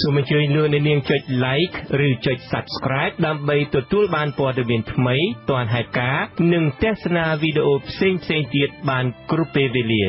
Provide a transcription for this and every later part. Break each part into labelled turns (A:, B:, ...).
A: សូមអញ្ជើញលោកអ្នកនាងចុច like ឬចុច subscribe ដើម្បីទទួលបានព័ត៌មានថ្មីទាន់ហេតុការណ៍និងទស្សនាវីដេអូផ្សេងៗទៀតបានគ្រប់ពេលវេលា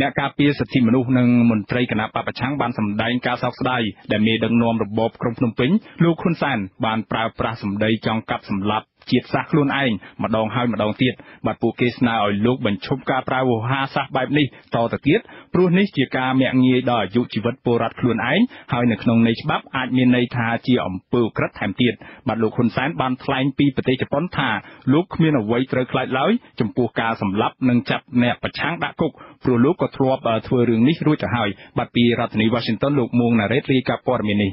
B: អ្នកការពារសិទ្ធិមនុស្សនិងមន្ត្រីគណៈបពប្រឆាំងបានសម្ដែងការសោកស្ដាយដែលមេដឹកនាំរបបក្រុងភ្នំពេញលោកហ៊ុនសែនបានប្រើប្រាស់សម្ដីចង់កាប់សម្លាប់ ជាតិសាសន៍ខ្លួនឯងម្ដងហើយម្ដងទៀតបាទពួកគេស្នើឲ្យលោកបញ្ឈប់ការប្រើវោហារសាស្ត្របែបនេះតទៅទៀតព្រោះនេះជាការមាក់ងាយដល់អាយុជីវិតពលរដ្ឋខ្លួនឯងហើយនៅក្នុងន័យច្បាប់អាចមានន័យថាជាអំពើក្រិតថែមទៀតបាទលោកហ៊ុនសែនបានថ្លែងពីប្រទេសជប៉ុនថាលោកគ្មានអ្វីត្រូវខ្លាចឡើយចំពោះការសម្លាប់និងចាប់អ្នកប្រឆាំងដាក់គុកព្រោះលោកក៏ធ្លាប់ធ្វើរឿងនេះរួចទៅហើយបាទពីរដ្ឋធានី Washington លោកមួងណារ៉េតរាយការណ៍ព័ត៌មាននេះ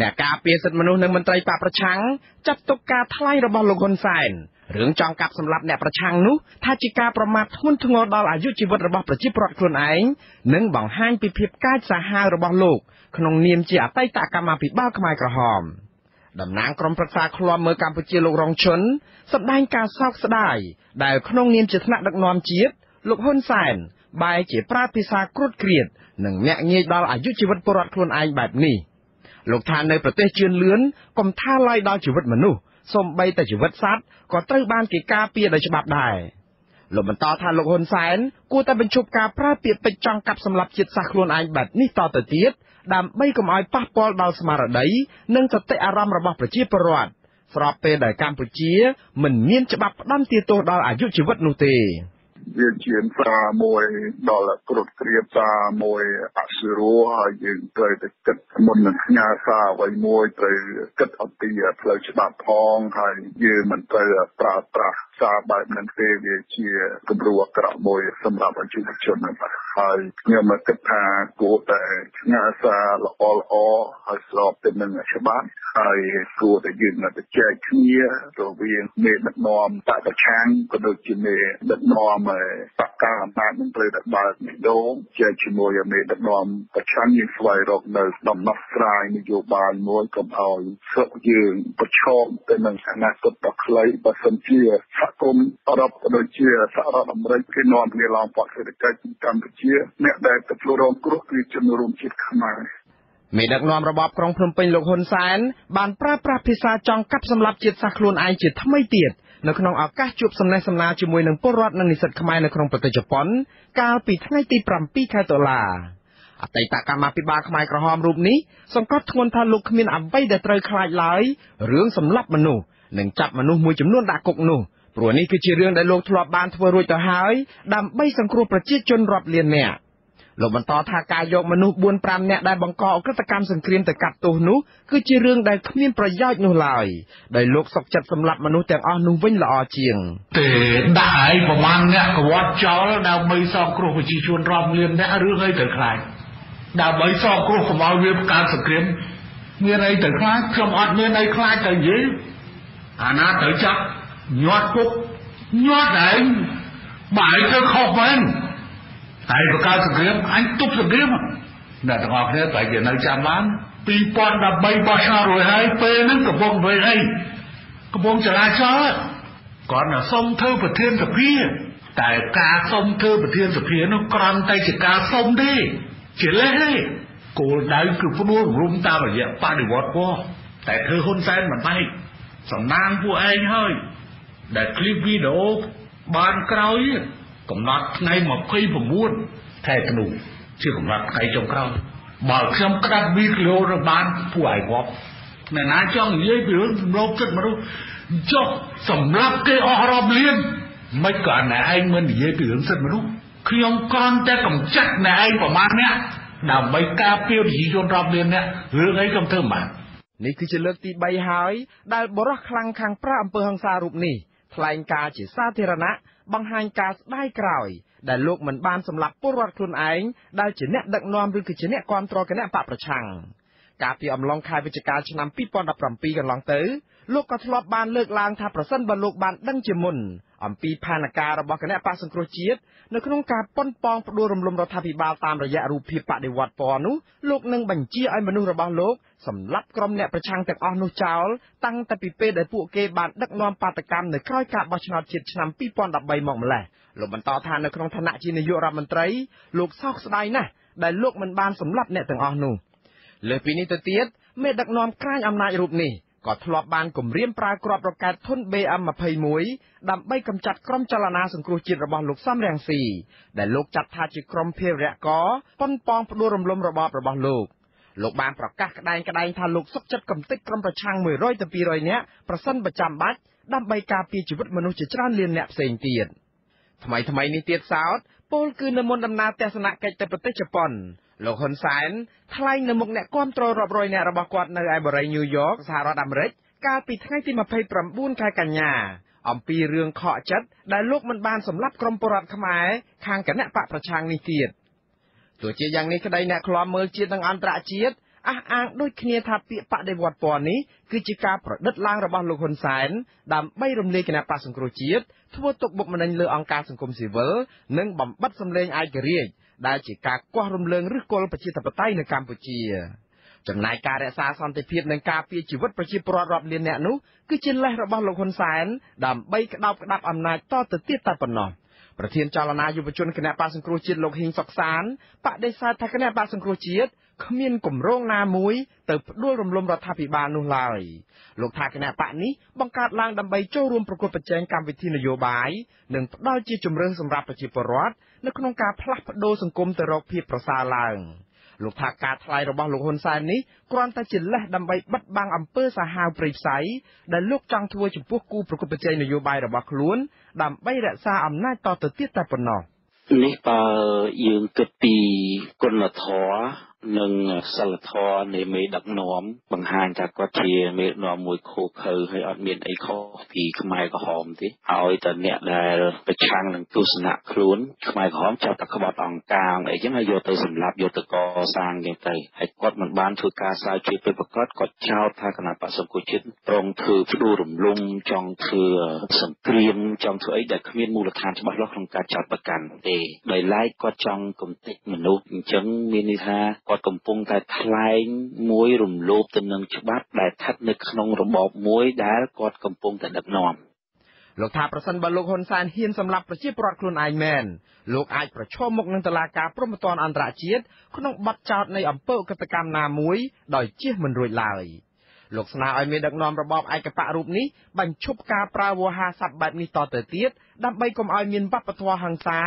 C: អ្នកការពារសិទ្ធិមនុស្សនិងមន្ត្រីបកប្រឆាំងចាត់ទុកការថ្លែងរបស់លោកហ៊ុនសែនរឿងចង់កាប់សម្លាប់អ្នកប្រឆាំងនោះថាជាការប្រមាថធ្ងន់ធ្ងរដល់អាយុជីវិតរបស់ប្រជាពលរដ្ឋខ្លួនឯងនិងបង្ហាញពីភាពកាចសាហាវរបស់លោកក្នុងនាមជាអតីតកម្មាភិបាលខ្មែរក្រហមតំណាងក្រុមប្រឹក្សាឃ្លាំមើលកម្ពុជាលោករងឈុនសម្ដែងការសោកស្ដាយដែលក្នុងនាមជាថ្នាក់ដឹកនាំជាតិលោកហ៊ុនសែនបែរជាប្រើភាសាគ្រុតគ្រៀតនិងមាក់ងាយដល់អាយុជីវិតពលរដ្ឋខ្លួនឯងបែបនេះ។ លោកថានៅប្រទេសជឿនលឿនកុំថាឡើយដល់ជីវិតមនុស្សសូម្បីតែជីវិតសត្វក៏ត្រូវបានគេការពារដោយច្បាប់ដែរលោកបន្តថាលោកហ៊ុនសែនគួរតែបញ្ឈប់ការប្រើពាក្យពេចន៍ចង់កាប់សម្លាប់ជាតិសាសន៍ខ្លួនឯងបែបនេះតទៅទៀតដើម្បីកុំឲ្យប៉ះពាល់ដល់ស្មារតីនិងសតិអារម្មណ៍របស់ប្រជាពលរដ្ឋស្របពេលដែលកម្ពុជាមិនមានច្បាប់ផ្ដន្ទាទោសដល់អាយុជីវិតនោះទេ
D: វាជាសារមួយដល់គ្រុតគ្រៀបសារមួយអសិរោហើយយើងត្រូវតែគិតមុននឹងផ្ញើសារអ្វីមួយត្រូវគិតអំពីផ្លូវច្បាប់ផងហើយយើងមិនត្រូវប្រើប្រាស់សារបែបហ្នឹងទេវាជាគំរូអាក្រក់មួយសម្រាប់ប្រជាជនហ្នឹងហើយខ្ញុំគិតថាគួរតែផ្ញើសារល្អល្អហើយស្របទៅនឹងច្បាប់ហើយគួរតែយើងទៅចែកគ្នារវាងមេដឹកនាំបកប្រឆាំងក៏ដូចជាមេដឹកនាំបកការអំណាចនឹងត្រូវតែបើកមីដូងចែកជាមួយមេដឹកនាំប្រឆាំងយើងស្វែងរកនៅដំណោះស្រាយនយោបាយមួយកុំឲ្យស្រុកយើងប្រឈមទៅនឹងអនាគតដ៏ខ្លីបើសិនជាសហគមន៍អឺរ៉ុបក៏ដូចជាសហរដ្ឋអាមេរិកគេនាំគ្នាឡើងបកសេដ្ឋកិច្ចកម្ពុជាអ្នកដែលទទួលរងគ្រោះគឺជនរួមជាតិខ្មែរ
C: មេដឹកនាំរបបក្រុងភ្នំពេញលោកហ៊ុនសែនបានប្រើប្រាស់ភាសាចង់កាប់សម្លាប់ជាតិសាសន៍ខ្លួនឯងជាថ្មីទៀត នៅក្នុងឱកាសជួបសំណេះសំណាលជាមួយនឹងពលរដ្ឋនិងនិស្សិតខ្មែរនៅក្នុងប្រទេសជប៉ុន កាលពីថ្ងៃទី7ខែតុលាអតីតកម្មាភិបាលខ្មែរក្រហមរូបនេះសង្កត់ធ្ងន់ថាលោកគ្មានអ្វីដែលត្រូវខ្លាចឡើយរឿងសម្លាប់មនុស្សនិងចាប់មនុស្សមួយចំនួនដាក់គុកនោះព្រោះនេះគឺជារឿងដែលលោកធ្លាប់បានធ្វើរួចទៅហើយដើម្បីសង្គ្រោះប្រជាជនរាប់លាននាក់ លោកបន្តថាការយកមនុស្ស4 5នាក់ដែលបង្កអក្រិតកម្មសង្គ្រាមទៅកាត់ទោសនោះគឺជារឿងដែលគ្មានប្រយោជន៍នោះឡើយដោយលោកសុកចិត្តសម្លាប់មនុស្សទាំងអស់នោះវិញល្អជាង
E: ទេដាក់ឲ្យប្រមាណអ្នកកវត្តចោលដើម្បីសងគ្រោះប្រជាជនរាប់លានអ្នករឿងអីទៅខ្លាចដើម្បីសងគ្រោះកុំឲ្យវាកើតសង្គ្រាមមានអីទៅខ្លាចខ្ញុំអត់មានអីខ្លាចទៅនិយាយអាណាទៅចាប់ញាត់គុកញាត់ឯងបើឯងធ្វើខុសមែន ហើយបង្កើតសង្គ្រាមអញទប់សង្គ្រាមអ្នកទាំងអស់គ្នាតែជានៅចាំបាន2013បោះឆ្នោតរួចហើយពេលហ្នឹងកំពុងធ្វើអីកំពុងចរាចរណ៍គាត់ណាសុំធ្វើប្រធានសភាតែការសុំធ្វើប្រធានសភានោះក្រំតែជាការសុំទេជាលេសទេគោលដៅគឺផ្ដួលរំតាមរយៈបដិវត្តពណ៌តែធ្វើហ៊ុនសែនមិនបែកសំណាងពួកឯងហើយដែលឃ្លីបវីដេអូបានក្រោយទៀត កំណត់ថ្ងៃ29ខែធ្នូជាកំណត់ថ្ងៃចុងក្រោយបើខ្ញុំក្តាប់វីដេអូទៅបានពួកឯងងាប់អ្នកណាចង់និយាយពីរឿងរោគចិត្តមនុស្សចុះសម្រាប់គេអស់រាប់លានមិនក៏អ្នកឯងមិននិយាយពីរឿងសិទ្ធិមនុស្សខ្ញុំគ្រាន់តែកំចាត់អ្នកឯងប្រមាណអ្នកដើម្បីការពារប្រជាជនរាប់លានអ្នករឿងអីខ្ញុំធ្វើមិនបាន
C: នេះគឺជាលើកទី3ហើយដែលបរិះខ្លាំងខាងប្រាអំពើហិង្សារូបនេះថ្លែងការជាសាធារណៈ បង្ហាញការស្ដាយក្រោយដែលលោកមិនបានសម្លាប់ពលរដ្ឋខ្លួនឯងដែលជាអ្នកដឹកនាំឬគឺជាអ្នកគ្រប់គ្រងគណៈបកប្រឆាំងកាលពីអំឡុងខែវិច្ឆិកាឆ្នាំ2017កន្លងទៅលោកក៏ធ្លាប់បានលើកឡើងថាប្រសិនបើលោកបានដឹងជាមុន អំពីផែនការរបស់គណៈបកសង្គ្រោះជាតិនៅក្នុងការប៉ុនប៉ងផ្ដួលរំលំរដ្ឋាភិបាលតាមរយៈរូបភាពបដិវត្តពណ៌នោះលោកនឹងបញ្ជាឲ្យមនុស្សរបស់លោកសម្លាប់ក្រុមអ្នកប្រឆាំងទាំងអស់នោះចោលតាំងតែពីពេលដែលពួកគេបានដឹកនាំបាតកម្មនៅក្រោយការបោះឆ្នោតជាតិឆ្នាំ2013មកម្ល៉េះលោកបន្តថានៅក្នុងឋានៈជានាយករដ្ឋមន្ត្រីលោកសោកស្ដាយណាស់ដែលលោកមិនបានសម្លាប់អ្នកទាំងអស់នោះលើពីនេះទៅទៀតមេដឹកនាំក្រាញអំណាចរូបនេះ ក៏ធ្លាប់បានគម្រាមប្រើគ្រាប់រ៉ុកែតធុន BM21 ដើម្បីកម្ចាត់ក្រុមចលនាសង្គ្រោះជាតិរបស់លោកសំរងស៊ីដែលលោកចាត់ថាជាក្រុមភេរវករប៉ុនប៉ងផ្ដួលរំលំរបបរបស់លោកលោកបានប្រកាសក្តែងក្តែងថាលោកសុកចិត្តកំទេចក្រុមប្រឆាំង100ទៅ200នាក់ប្រសិនបើចាំបាច់ដើម្បីការពារជីវិតមនុស្សជាច្រើនលានអ្នកផ្សេងទៀតថ្មីថ្មីនេះទៀតសោតពលគឺនៅមុនដំណើរទស្សនកិច្ចទៅប្រទេសជប៉ុន លោកហ៊ុនសែនថ្លែងនៅមុខអ្នកគាំទ្ររាប់រយនាក់របស់គាត់នៅឯបរិយាញូវយ៉កសហរដ្ឋអាមេរិកកាលពីថ្ងៃទី29ខែកញ្ញាអំពីរឿងខកចិត្តដែលលោកមិនបានសម្លាប់ក្រុមពលរដ្ឋខ្មែរខាងគណៈបកប្រឆាំងនេះទៀតទោះជាយ៉ាងនេះក្តីអ្នកខ្លាំមើលជាតិនិងអន្តរជាតិអះអាងដូចគ្នាថាពាក្យបដិវត្តពណ៌នេះគឺជាការប្រឌិតឡើងរបស់លោកហ៊ុនសែនដើម្បីរំលាយគណៈបកសង្គ្រោះជាតិធ្វើទុកបុកម្នេញលើអង្គការសង្គមស៊ីវិលនិងបំបិតសម្លេងឯករាជ្យ ដែលជាការគាស់រំលើងឫសគល់ប្រជាធិបតេយ្យនៅកម្ពុជាចំណែកការរក្សាសន្តិភាពនិងការពារជីវិតប្រជាពលរដ្ឋរាប់លានអ្នកនោះគឺជាលេសរបស់លោកហ៊ុនសែនដើម្បីក្តោបក្តាប់អំណាចតទៅទៀតតែប៉ុណ្ណោះប្រធានចលនាយុវជនគណៈបកសង្គ្រោះជាតិលោកហ៊ីងសុកសានបដិសេធថាគណៈបកសង្គ្រោះជាតិគ្មានគម្រោងណាមួយទៅផ្ដួលរំលំរដ្ឋាភិបាលនោះឡើយលោកថាគណៈបកនេះបង្កើតឡើងដើម្បីចូលរួមប្រកួតប្រជែងកម្មវិធីនយោបាយនិងផ្ដល់ជាជំរឿនសម្រាប់ប្រជាពលរដ្ឋ នៅក្នុងការផ្លាស់ប្ដូរសង្គមទៅរកភាពប្រសើរឡើងលោកថាការថ្លែងរបស់លោកហ៊ុនសែននេះគ្រាន់តែជាលេសដើម្បីបិទបាំងអំពើសាហាវព្រៃផ្សៃដែលលោកចង់ធ្វើចំពោះគូប្រកួតប្រជែងនយោបាយរបស់ខ្លួន ដើម្បីរក្សាអំណាចតទៅទៀតតែប៉ុណ្ណោះ
F: នេះបើយើងគិតពីគុណធម៌ និងសិលធម៌នៃមេដឹកនាំបង្ហាញថាគាត់ជាមេដឹកនាំមួយខូខើហើយអត់មានអីខុសពីខ្មែរក្រហមទេឲ្យតែអ្នកដែលប្រឆាំងនឹងទស្សនៈខ្លួនខ្មែរក្រហមចាប់តែក្បត់អង្គការអីចឹងហើយយកទៅសម្លាប់យកទៅកសាងចឹងទៅហើយគាត់មិនបានធ្វើការស្រាវជ្រាវពិតប្រាកដគាត់ចោទថាគណៈបក្សសង្គមជាតិប្រងធ្វើផ្ដួលរំលំចង់ធ្វើសង្គ្រាមចង់ធ្វើអីដែលគ្មានមូលដ្ឋានច្បាស់លាស់ក្នុងការចោទប្រកាន់ទេដោយឡែកគាត់ចង់គំទេចមនុស្សអញ្ចឹងមានន័យថាគាត់កំពុងតែថ្លែងមួយរំលោភទៅនឹងច្បាប់ដែលស្ថិតនៅក្នុងរបបមួយដែលគាត់កំពុងតែដឹកនាំ
C: លោកថាប្រសិនបើលោកហ៊ុនសែនហ៊ានសម្លាប់ប្រជាពលរដ្ឋខ្លួនឯងមែនលោកអាចប្រឈមមុខនឹងតុលាការព្រហ្មទណ្ឌអន្តរជាតិក្នុងបទចោទនៃអំពើអកតកម្មណាមួយដោយជៀសមិនរួចឡើយលោកស្នើឲ្យមានដឹកនាំរបបឯកបករូបនេះបញ្ឈប់ការប្រើវោហារស័ព្ទបែបនេះតទៅទៀតដើម្បីកុំឲ្យមានវប្បធម៌ហិង្សា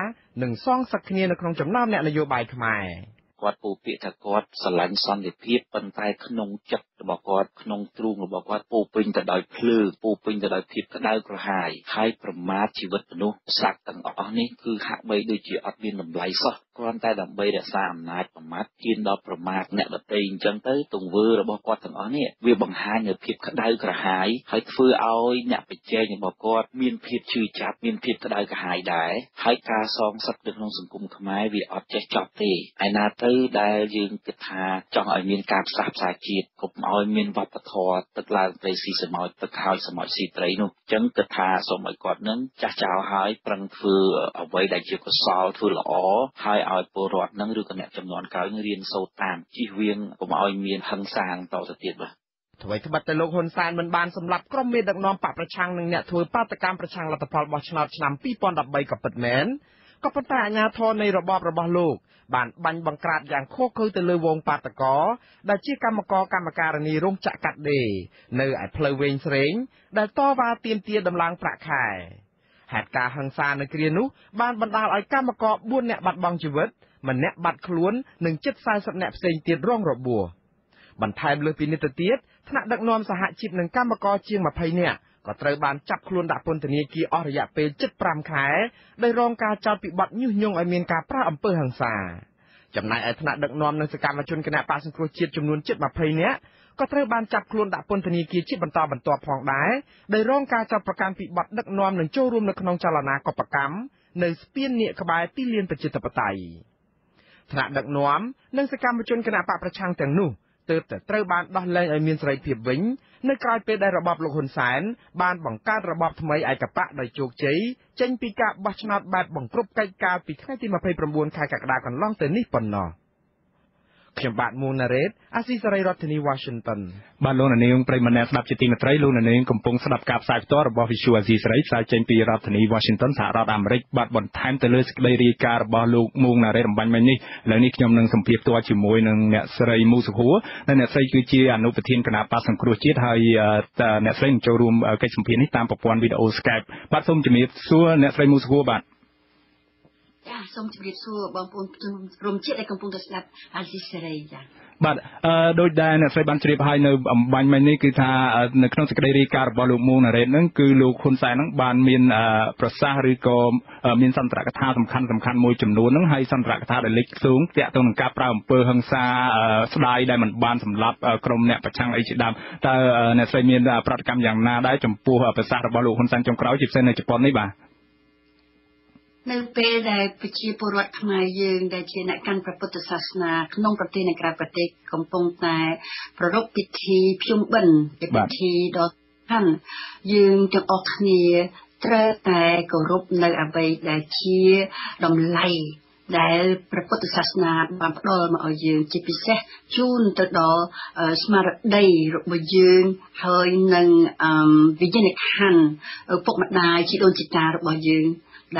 C: និងសងសឹកគ្នានៅក្នុងចំណោមអ្នកនយោបាយខ្មែរ
F: គាត់ពោលពាក្យថាគាត់ស្រឡាញ់សន្តិភាពប៉ុន្តែក្នុងចិត្តរបស់គាត់ក្នុងទ្រូងរបស់គាត់ពោពេញទៅដោយភ្លើងពោពេញទៅដោយភាពក្តៅក្រហាយហើយប្រមាថជីវិតមនុស្សសត្វទាំងអស់នេះគឺហាក់បីដូចជាអត់មានតម្លៃសោះគ្រាន់តែដើម្បីរក្សាអំណាចប្រមាថហ៊ានដល់ប្រមាថអ្នកដទៃអញ្ចឹងទៅទង្វើរបស់គាត់ទាំងអស់នេះវាបង្ហាញនូវភាពក្តៅក្រហាយហើយធ្វើឲ្យអ្នកប្រជែងរបស់គាត់មានភាពឈឺចាប់មានភាពក្តៅក្រហាយដែរហើយការសងសឹកនៅក្នុងសង្គមខ្មែរវាអត់ចេះចប់ទេឯណាទៅដែលយើងគិតថាចង់ឲ្យមានការផ្សះផ្សាជាតិកុំឲ្យមានវប្បធម៌ទឹកឡើងត្រីស៊ីសមុទ្រទឹកហើយសមុទ្រស៊ីត្រីនោះអញ្ចឹងគិតថាសូមឲ្យគាត់នឹងចាស់ចោលហើយប្រឹងធ្វើអ្វីដែលជាកុសលធ្វើល្អហើយឲ្យពលរដ្ឋនឹងឬក៏អ្នកចំនួនក្រោយនឹងរៀនសូត្រតាមជិះវៀងកុំឲ្យមានហិង្សាតទៅទៀតបាទ
C: អ្វីត្បិតតែលោកហ៊ុនសែនមិនបានសម្លាប់ក្រុមមេដឹកនាំបកប្រឆាំងនិងអ្នកធ្វើបាតកម្មប្រឆាំងលទ្ធផលបោះឆ្នោតឆ្នាំ2013ក៏ពិតមែន ក៏ប៉ុន្តែអាញាធរនៃរបបរបស់លោក បានបាញ់បង្ក្រាបយ៉ាងខុសខើទៅលើវងបាតកោដែលជាកម្មករកម្មការនីរោងចក្រកាត់ដេរនៅឯផ្លូវវែងស្រេង ដែលតវ៉ាទាមទារដំឡើងប្រាក់ខែហេតុការណ៍ហិង្សានៅគ្រានោះបានបណ្ដាលឲ្យកម្មករ4នាក់បាត់បង់ជីវិតម្នាក់បាត់ខ្លួននិងជិត40នាក់ផ្សេងទៀតរងរបួសបន្ថែមលើសពីនេះទៅទៀតថ្នាក់ដឹកនាំសហជីពនិងកម្មករជាង20នាក់ ក៏ត្រូវបានចាប់ខ្លួនដាក់ពន្ធនាគារអស់រយៈពេល75ខែដោយរងការចោទពីបទញុះញង់ឲ្យមានការប្រើអំពើហិង្សាចំណែកឯថ្នាក់ដឹកនាំនិងសកម្មជនគណៈបក្សសង្គ្រោះជាតិចំនួនជិត20នាក់ក៏ត្រូវបានចាប់ខ្លួនដាក់ពន្ធនាគារជាបន្តបន្ទាប់ផងដែរដោយរងការចាប់ប្រកាន់ពីបទដឹកនាំនិងចូលរួមនៅក្នុងចលនាកបកម្មនៅស្ពាននៀកក្បែរទីលានប្រជាធិបតេយ្យថ្នាក់ដឹកនាំនិងសកម្មជនគណៈបកប្រឆាំងទាំងនោះ ទើបតែត្រូវបានដោះលែងឲ្យមានសេរីភាពវិញ នៅក្រៅពេលដែលរបបលោកហ៊ុនសែនបានបង្កើតរបបថ្មីឯកបកដោយជោគជ័យចេញពីការបោះឆ្នោតបែបបង្ក្រប់កិច្ចកាលពីថ្ងៃទី29ខែកក្កដាកន្លងទៅនេះប៉ុណ្ណោះ ខ្ញុំបាទមួងណារ៉េតអាស៊ីសេរីរដ្ឋធានី Washington
B: បាទលោកនាងប្រិយមិត្តអ្នកស្ដាប់ជាទីមេត្រីលោកនាងកំពុងស្ដាប់ការផ្សាយផ្ទាល់របស់ Visual Asia សេរីផ្សាយចេញពីរដ្ឋធានី Washington សហរដ្ឋអាមេរិកបាទបន្ថែមទៅលើសេចក្តីរាយការណ៍របស់លោកមួងណារ៉េតអំបញ្ញមិញនេះឥឡូវនេះខ្ញុំនឹងសម្ភាសផ្ទាល់ជាមួយនឹងអ្នកស្រីមូសុខួរនិងអ្នកស្រីគឺជាអនុប្រធានគណៈបកសង្គ្រោះជាតិហើយអ្នកស្រីនឹងចូលរួមកិច្ចសម្ភាសនេះតាមប្រព័ន្ធវីដេអូ Skype បាទសូមជំរាបសួរអ្នកស្រីមូសុខួរបាទ
G: ចាសូមជម្រាបសួរបងប្អូនព្រមជាតិដែលកំពុងតែស្ដាប់អាស៊ីសេរីចា
B: បាទអឺដោយដែលអ្នកស្រីបានជ្រាបហើយនៅអំបញ្ញមិញនេះគឺថានៅក្នុងសេចក្តីរាយការណ៍របស់លោកមួងណារ៉េតហ្នឹងគឺលោកហ៊ុនសែនហ្នឹងបានមានប្រសាសន៍ឬក៏មានសន្ទរកថាសំខាន់សំខាន់មួយចំនួនហ្នឹងហើយសន្ទរកថាដែលលេចធ្លោងតាក់ទងនឹងការប្រើអំពើហិង្សាស្ដាយដែលមិនបានសម្លាប់ក្រុមអ្នកប្រឆាំងអីជាដើមតើអ្នកស្រីមានប្រតិកម្មយ៉ាងណាដែរចំពោះប្រសាសន៍របស់លោកហ៊ុនសែនចុងក្រោយជាពិសេសនៅជប៉ុននេះបាទ
G: នៅពេលដែលប្រជាពលរដ្ឋខ្មែរយើងដែលជាអ្នកកាន់ព្រះពុទ្ធសាសនាក្នុងប្រទេសនិងក្រៅប្រទេសកំពុងតែ ប្រារព្ធពិធីភ្ជុំបិណ្ឌជាពិធីដ៏សំខាន់យើងទាំងអស់គ្នាត្រូវតែគោរពនៅអ្វីដែលជាតម្លៃដែលព្រះពុទ្ធសាសនាបានផ្ដល់មកឲ្យយើងជាពិសេសជូនទៅដល់ស្មារតីរបស់យើងហើយនឹងវិញ្ញាណក្ខន្ធពុកម្ដាយជីដូនជីតារបស់យើង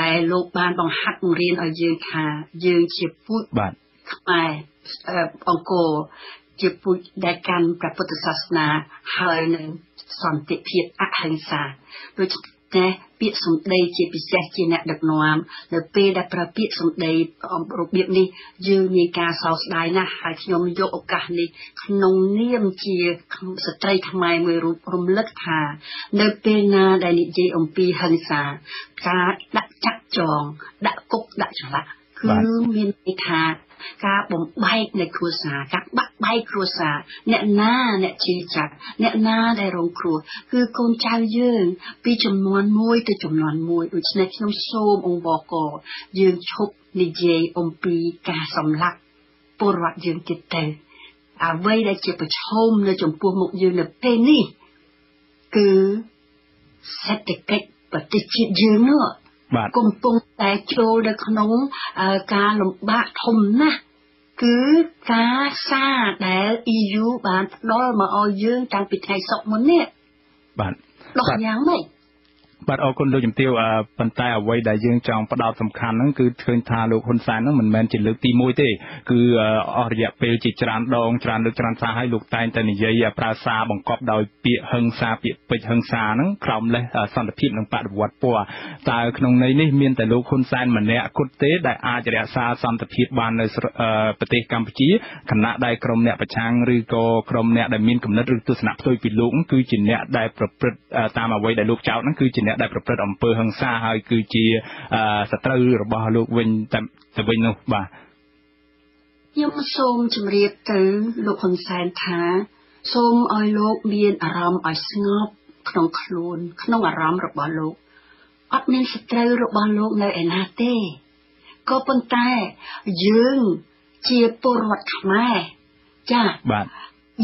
G: ដែលលោកបានបង្ហាត់បង្រៀនឲ្យយើងថាយើងជាពូជ
B: បាទ
G: ខ្មែរអង្គរជាពូជដែលកាន់ព្រះពុទ្ធសាសនាហើយនឹងសន្តិភាពអហិង្សាដូច្នេះតែពាក្យសម្ដីជាពិសេសជាអ្នកដឹកនាំនៅពេលដែលប្រើពាក្យសម្ដីរបៀបនេះយើងមានការសោកស្ដាយណាស់ហើយខ្ញុំយកឱកាសនេះក្នុងនាមជាស្ត្រីខ្មែរមួយរូបរំលឹកថា នៅពេលណាដែលនិយាយអំពីហិង្សាការដាក់ ចាក់ចងដាក់គុកដាក់ច្រឡាក់គឺមានន័យថាការបំបែកនៃគ្រួសារការបាក់បែកគ្រួសារអ្នកណាអ្នកជាចាក់អ្នកណាដែលរងគ្រោះគឺកូនចៅយើង ពីចំនួនមួយទៅចំនួនមួយដូច្នេះខ្ញុំសូមអង្គបកយើងឈប់និយាយអំពីការសម្លាប់ពលរដ្ឋយើងទៀតទៅអ្វីដែលជាប្រឈមនៅចំពោះមុខយើងនៅពេលនេះគឺសេដ្ឋកិច្ចប្រទេសជាតិយើងនោះ កំពុងតែចូលនៅក្នុងការលំបាកធំណាស់គឺការសារដែល EU បានផ្ដល់មកឲ្យយើងតាំងពីថ្ងៃសុក្រមុននេះ
B: បាទ
G: ដោះយ៉ាងម៉េច
B: បាទអរគុណលោកជំទាវប៉ុន្តែអ្វីដែលយើងចង់ផ្ដោតសំខាន់ហ្នឹងគឺឃើញថាលោកហ៊ុនសែនហ្នឹងមិនមែនជាលើកទី1ទេគឺអស់រយៈពេលជាច្រើនដងច្រើនលើកច្រើនសារឲ្យលោកតែងតែនិយាយប្រើសារបង្កប់ដោយពាក្យហឹង្សាពាក្យពេចហឹង្សាហ្នឹងក្រោមលេសសន្តិភាពនិងបដិវត្តពណ៌តើក្នុងន័យនេះមានតែលោកហ៊ុនសែនម្នាក់គត់ទេដែលអាចរក្សាសន្តិភាពបាននៅប្រទេសកម្ពុជាខណៈដែលក្រុមអ្នកប្រឆាំងឬក៏ក្រុមអ្នកដែលមានគំនិតឬទស្សនៈផ្ទុយពីលោកគឺជាអ្នកដែលប្រព្រឹត្តតាមអ្វីដែលលោកចោទហ្នឹងគឺជាអ្នកដែលប្រព្រឹត្តអំពើហិង្សាហើយគឺជាសត្រូវរបស់លោកវិញតែទៅវិញនោះបាទ
G: ខ្ញុំសូមជម្រាបទៅលោកហ៊ុនសែនថា សូមឲ្យលោកមានអារម្មណ៍ឲ្យស្ងប់ក្នុងខ្លួន ក្នុងអារម្មណ៍របស់លោកអត់មានសត្រូវរបស់លោកនៅឯណាទេក៏ប៉ុន្តែយើងជាពលរដ្ឋខ្មែរចា
B: បាទ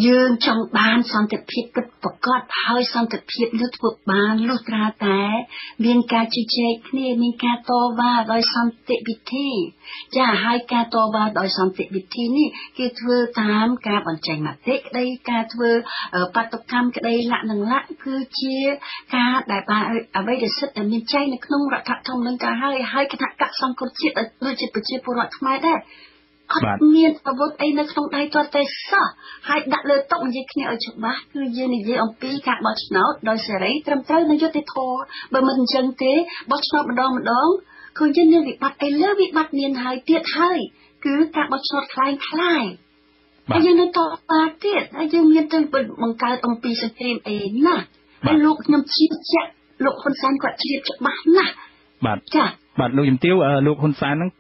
G: យើងចង់បានសន្តិភាពពិតប្រាកដហើយសន្តិភាពនោះធ្វើបានលុះត្រាតែ មានការជជែកគ្នាមានការតវ៉ាដោយសន្តិវិធី ចាហើយការតវ៉ាដោយសន្តិវិធីនេះគេធ្វើតាមការបញ្ចេញមតិក្តីការធ្វើបាតុកម្មក្តីលក្ខនឹងលក្ខគឺជាការដែលបានអ្វីដែលសិទ្ធិដែលមានចែងនៅក្នុងរដ្ឋធម្មនុញ្ញក៏ហើយហើយគណៈកសង្គ្រោះជាតិដូចជាប្រជាពលរដ្ឋខ្មែរដែរ អត់មានអាវុធអីនៅក្នុងដៃគាត់ទេសោះហើយដាក់លើតុនិយាយគ្នាឲ្យច្បាស់គឺយើងនិយាយអំពីការបោះឆ្នោតដោយសេរីត្រឹមត្រូវនិងយុត្តិធម៌បើមិនអញ្ចឹងទេបោះឆ្នោតម្ដងម្ដងឃើញយើងមានវិបត្តិអីលើវិបត្តិមានហើយទៀតហើយគឺការបោះឆ្នោតខ្លាំងខ្លាយហើយយើងនៅតបាទៀតហើយយើងមានទៅបង្កើតអំពីសង្គ្រាមអីណាស់ហើយលោកខ្ញុំជឿជាក់លោកហ៊ុនសែនគាត់ជ្រាបច្បាស់ណាស់
B: បាទចា បាទលោកជំទាវលោកហ៊ុនសែនហ្នឹង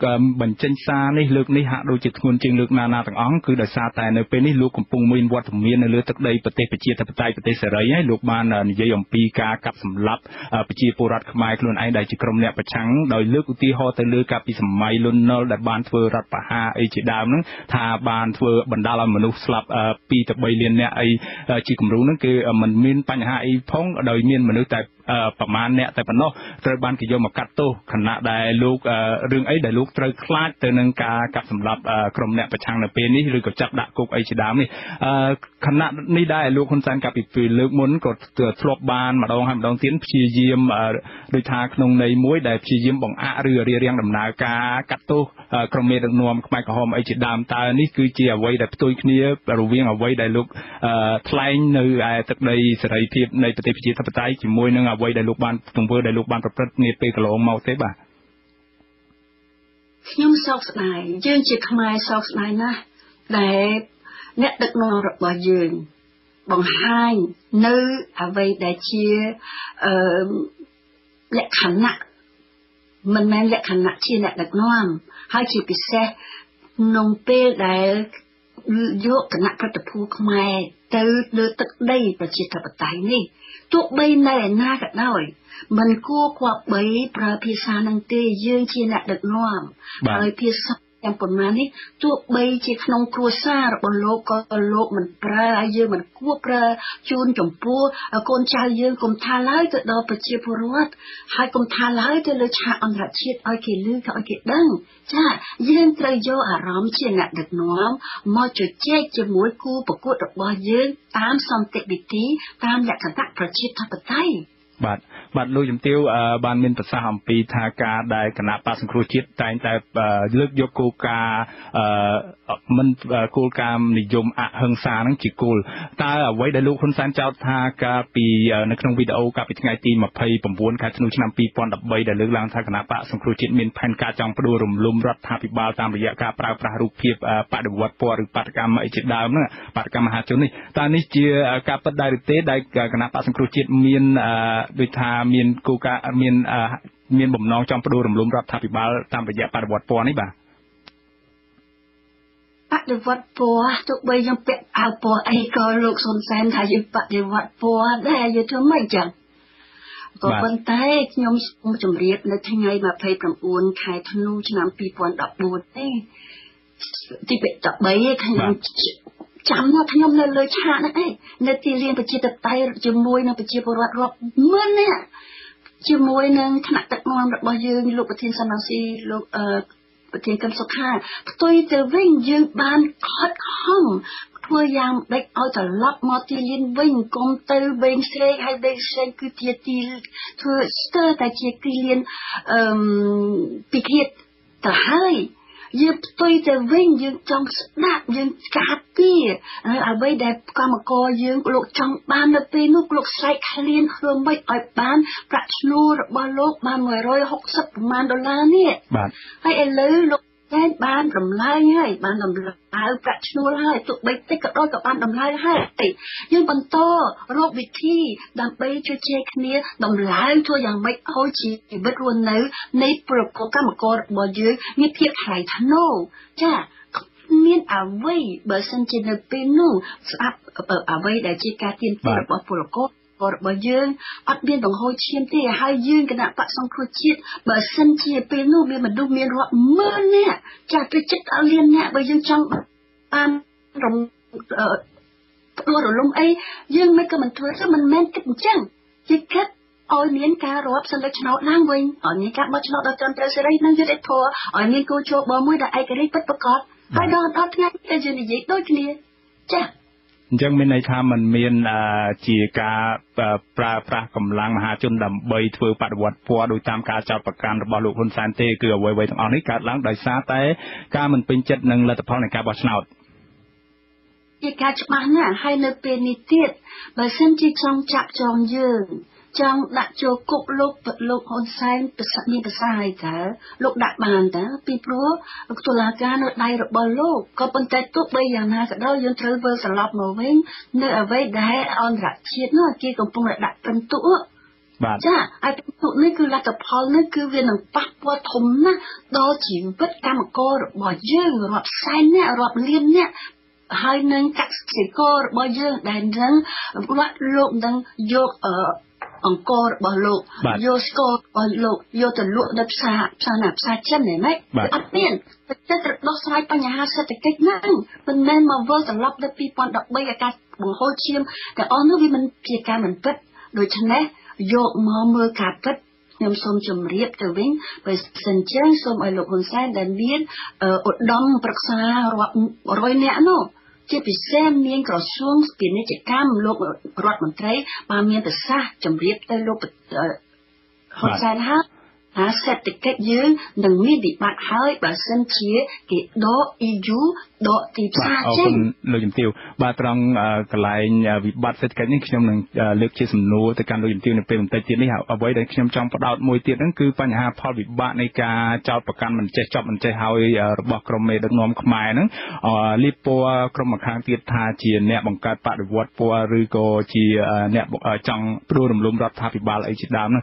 B: បញ្ចេញសារនេះលើកនេះហាក់ដូចជាធ្ងន់ជាងលើកណាណាទាំងអង្គគឺដោយសារតែនៅពេលនេះលោកកំពុងមានវត្តមាននៅលើទឹកដីប្រទេសប្រជាធិបតេយ្យប្រទេសសេរីហើយលោកបាននិយាយអំពីការកាប់សម្លាប់ប្រជាពលរដ្ឋខ្មែរខ្លួនឯងដែលជាក្រុមអ្នកប្រឆាំងដោយលើកឧទាហរណ៍ទៅលើកាលពីសម័យលន់នល់ដែលបានធ្វើរដ្ឋប្រហារអីជាដើមហ្នឹងថាបានធ្វើបណ្ដាលឲ្យមនុស្សស្លាប់2ទៅ3លាននាក់អីជាគំរូហ្នឹងគឺมันមានបញ្ហាអីផងដោយមានមនុស្សតែប្រមាណអ្នកតែប៉ុណ្ណោះត្រូវបានគេយកមកកាត់ទោសខណៈដែលលោករឿងអីដែលលោកត្រូវខ្លាចទៅនឹងការកាប់សម្លាប់ក្រុមអ្នកប្រឆាំងនៅពេលនេះឬក៏ចាប់ដាក់គុកអីជាដើមនេះខណៈនេះដែរលោកហ៊ុនសែនកាលពីពេលលើកមុនក៏ធ្លាប់បានម្ដងហើយម្ដងទៀតព្យាយាមដូចថាក្នុងន័យមួយដែលព្យាយាមបង្អាក់ឬរៀបរៀងដំណើរការកាត់ទោសក្រុមមេដឹកនាំខ្មែរក្រហមអីជាដើមតើនេះគឺជាអ្វីដែលផ្ទុយគ្នារវាងអ្វីដែលលោកថ្លែងនៅឯទឹកដីសេរីភាពនៃប្រទេសប្រជាធិបតេយ្យជាមួយនឹងអ្វីដែលលោកបានទង្វើដែលលោកបានប្រព្រឹត្តនាពេលកន្លងមកទេបាទ
G: ខ្ញុំសោកស្ដាយយើងជាខ្មែរសោកស្ដាយណាស់ដែលអ្នកដឹកនាំរបស់យើងបង្ហាញនៅអ្វីដែលជាអឺលក្ខណៈមិនមែនលក្ខណៈជាអ្នកដឹកនាំហើយជាពិសេសក្នុងពេលដែលយកគណៈប្រតិភូខ្មែរទៅលើទឹកដីប្រជាធិបតេយ្យនេះ ទោះបីនៅឯណាក៏ដោយមិនគួរគប្បីប្រើភាសានឹងទេយើងជាអ្នកដឹកនាំហើយភាសា យ៉ាងប៉ុន្មាននេះទោះបីជាក្នុងគ្រួសាររបស់លោកក៏លោកមិនប្រើហើយយើងមិនគួរប្រើជូនចំពោះកូនចៅយើងគុំថាឡើយទៅដល់ប្រជាពលរដ្ឋហើយគុំថាឡើយទៅលើឆាកអន្តរជាតិឲ្យគេឮទៅឲ្យគេដឹងចាយើងត្រូវយកអារម្មណ៍ជាអ្នកដឹកនាំមកជជែកជាមួយគូប្រកួតរបស់យើងតាមសន្តិវិធីតាមលក្ខណៈប្រជាធិបតេយ្យ
B: បាទបាទលោកជំទាវបានមានប្រសាសន៍អំពីថាការដែលគណៈបកសង្គ្រោះជាតិតែងតែលើកយកគោលការណ៍មិនគោលការណ៍និយមអហិង្សានឹងជាគោលតើអ្វីដែលលោកហ៊ុនសែនចោទថាកាលពីនៅក្នុងវីដេអូកាលពីថ្ងៃទី29ខែធ្នូឆ្នាំ2013ដែលលើកឡើងថាគណៈបកសង្គ្រោះជាតិមានផែនការចង់ផ្ដួលរំលំរដ្ឋាភិបាលតាមរយៈការប្រើប្រាស់រូបភាពបដិវត្តពណ៌ឬបដកម្មអីជាដើមហ្នឹងបដកម្មមហាជននេះតើនេះជាការពិតដែរឬទេដែលគណៈបកសង្គ្រោះជាតិមានដូចថាមានគោលការណ៍មានមានបំណងចង់បដូររំលំរដ្ឋាភិបាលតាមរយៈបដិវត្តពណ៌នេះបាទ
G: បដិវត្តពណ៌ទោះបីយើងពាក់អាវពណ៌អីក៏លោកសុនសែនថាយើងបដិវត្តពណ៌ដែរយើងធ្វើម៉េចចឹងក៏ប៉ុន្តែខ្ញុំសូមជម្រាបនៅថ្ងៃ29ខែធ្នូឆ្នាំ2014ទេទី13ខ្ញុំ ចាំមកខ្ញុំនៅលើឆាកហ្នឹងឯងនៅទីលានប្រជាតតៃជាមួយនឹងប្រជាពលរដ្ឋរាប់ម៉ឺននាក់ជាមួយនឹងថ្នាក់ដឹកនាំរបស់យើងលោកប្រធានសំរងស៊ីលោកអឺប្រធានកឹមសុខាផ្ទុយទៅវិញយើងបានខិតខំធ្វើយ៉ាងដេចឲ្យត្រឡប់មកទីលានវិញកុំទៅវែងស្រេកហើយវែងស្រេកគឺជាទីធ្វើស្ទើរតែជាទីលានអឺពិឃាតទៅហើយ យើងផ្ទុយទៅវិញយើងចង់ស្ដាប់យើងការពារអ្វីដែលកម្មករយើងលោកចង់បាននៅពេលនោះលោកស្រែកឃ្លានខ្លួនមិនឲ្យបានប្រាក់ឈ្នួលរបស់លោកបាន160ប្រមាណដុល្លារនេះ
B: បាទ
G: ហើយឥឡូវលោក តែបានតម្លើងហើយបានតម្លើងប្រាក់ឈ្នួលហើយទោះបីតិចក៏ដោយក៏បានតម្លើងហើយយើងបន្តរកវិធីដើម្បីជួយជែកគ្នាតម្លើងធ្វើយ៉ាងម៉េចឲ្យជីវិតរស់នៅ នៃប្រកបកម្មកររបស់យើងមានភាពថ្លៃថ្នូរចាមានអ្វីបើសិនជានៅពេលនោះស្ដាប់អ្វីដែលជាការទៀមទារបស់ពលករ កររបស់យើងអត់មានបង្ហូរឈាមទេហើយយើងគណៈបកសង្គ្រោះជាតិបើសិនជាពេលនោះមានមនុស្សមានរាប់ម៉ឺននាក់ចាស់ទៅចិត្តដល់លានអ្នកបើយើងចង់បានរំផ្ដួលរលំអីយើងមិនក៏មិនធ្វើទៅមិនមែនគិតអញ្ចឹងជាគិតឲ្យមានការរាប់សិលឹកឆ្នោតឡើងវិញឲ្យមានការបោះឆ្នោតដល់ត្រឹមត្រូវសេរីនិងយុត្តិធម៌ឲ្យមានគោលជោបមួយដែលឯករាជ្យពិតប្រាកដហើយដល់ដល់ថ្ងៃទៅយើងនិយាយដូចគ្នាចា៎
B: អញ្ចឹងមានន័យថាมันមានជាការប្រើប្រាស់កម្លាំងមហាជនដើម្បីធ្វើបដិវត្តពណ៌ដោយតាមការចោទប្រកាន់របស់លោកហ៊ុនសែនទេគឺអ្វីៗទាំងអស់នេះកើតឡើងដោយសារតែការមិនពេញចិត្តនឹងលទ្ធផលនៃការបោះឆ្នោត
G: ជាការច្បាស់ណាស់ហើយនៅពេលនេះទៀតបើសិនជាចង់ចាប់ចងយើង ចង់ដាក់ចូលគុកលោកលោកហ៊ុនសែនប្រសិទ្ធមានប្រសាហើយតើលោកដាក់បានតើពីព្រោះតុលាការនៅដៃរបស់លោកក៏ប៉ុន្តែទោះបីយ៉ាងណាក៏ដោយយើងត្រូវវិលត្រឡប់មកវិញនៅអ្វីដែលអន្តរជាតិនោះគេកំពុងតែដាក់ពិន្ទុ
B: បាទ
G: ចាហើយពិន្ទុនេះគឺលទ្ធផលនេះគឺវានឹងប៉ះពាល់ធំណាស់ដល់ជីវិតកម្មកររបស់យើងរាប់សែនអ្នករាប់លានអ្នកហើយនឹងកសិកររបស់យើងដែលនឹងរដ្ឋលោកនឹងយកអឺ អង្គររបស់លោកយកស្កររបស់លោកយកទៅលក់នៅផ្សារផ្សារណាផ្សារចិនហ្នឹងម៉េចអត់មានតែត្រូវដោះស្រាយបញ្ហាសេដ្ឋកិច្ចហ្នឹងមិនមែនមកវិលត្រឡប់ទៅ2013អាកាសបង្ហូរឈាមតែអស់នោះវាមិនជាការមិនពិតដូច្នេះយកមកមើលការពិតខ្ញុំសូមជម្រាបទៅវិញបើសិនចឹងសូមឲ្យលោកហ៊ុនសែនដែលមានឧត្តមប្រឹក្សារាប់រយនាក់នោះ ជាពិសេសមានក្រសួងពាណិជ្ជកម្មលោករដ្ឋមន្ត្រីបានមានប្រសាសន៍ជម្រាបទៅលោកហ៊ុនសែនហើយ អាសេដ្ឋកិច្ចយើងនឹងមានវិបត្តិហើយបើសិនជាគេដក EU ដកទីផ្សារចេញ
B: លោកជំទាវបាទត្រង់កន្លែងវិបត្តិសេដ្ឋកិច្ចនេះខ្ញុំនឹងលើកជាសំណួរទៅកាន់លោកជំទាវនៅពេលបន្តិចទៀតនេះអ្វីដែលខ្ញុំចង់បដោតមួយទៀតហ្នឹងគឺបញ្ហាផលវិបាកនៃការចោតប្រកាន់មិនចេះចប់មិនចេះហើយរបស់ក្រុមមេដឹកនាំខ្មែរហ្នឹងលីបពណ៌ក្រុមម្ខាងទៀតថាជាអ្នកបង្កើតបដិវត្តពណ៌ឬក៏ជាអ្នកចង់ព្រួររំលំរដ្ឋាភិបាលអីជាដើមហ្នឹង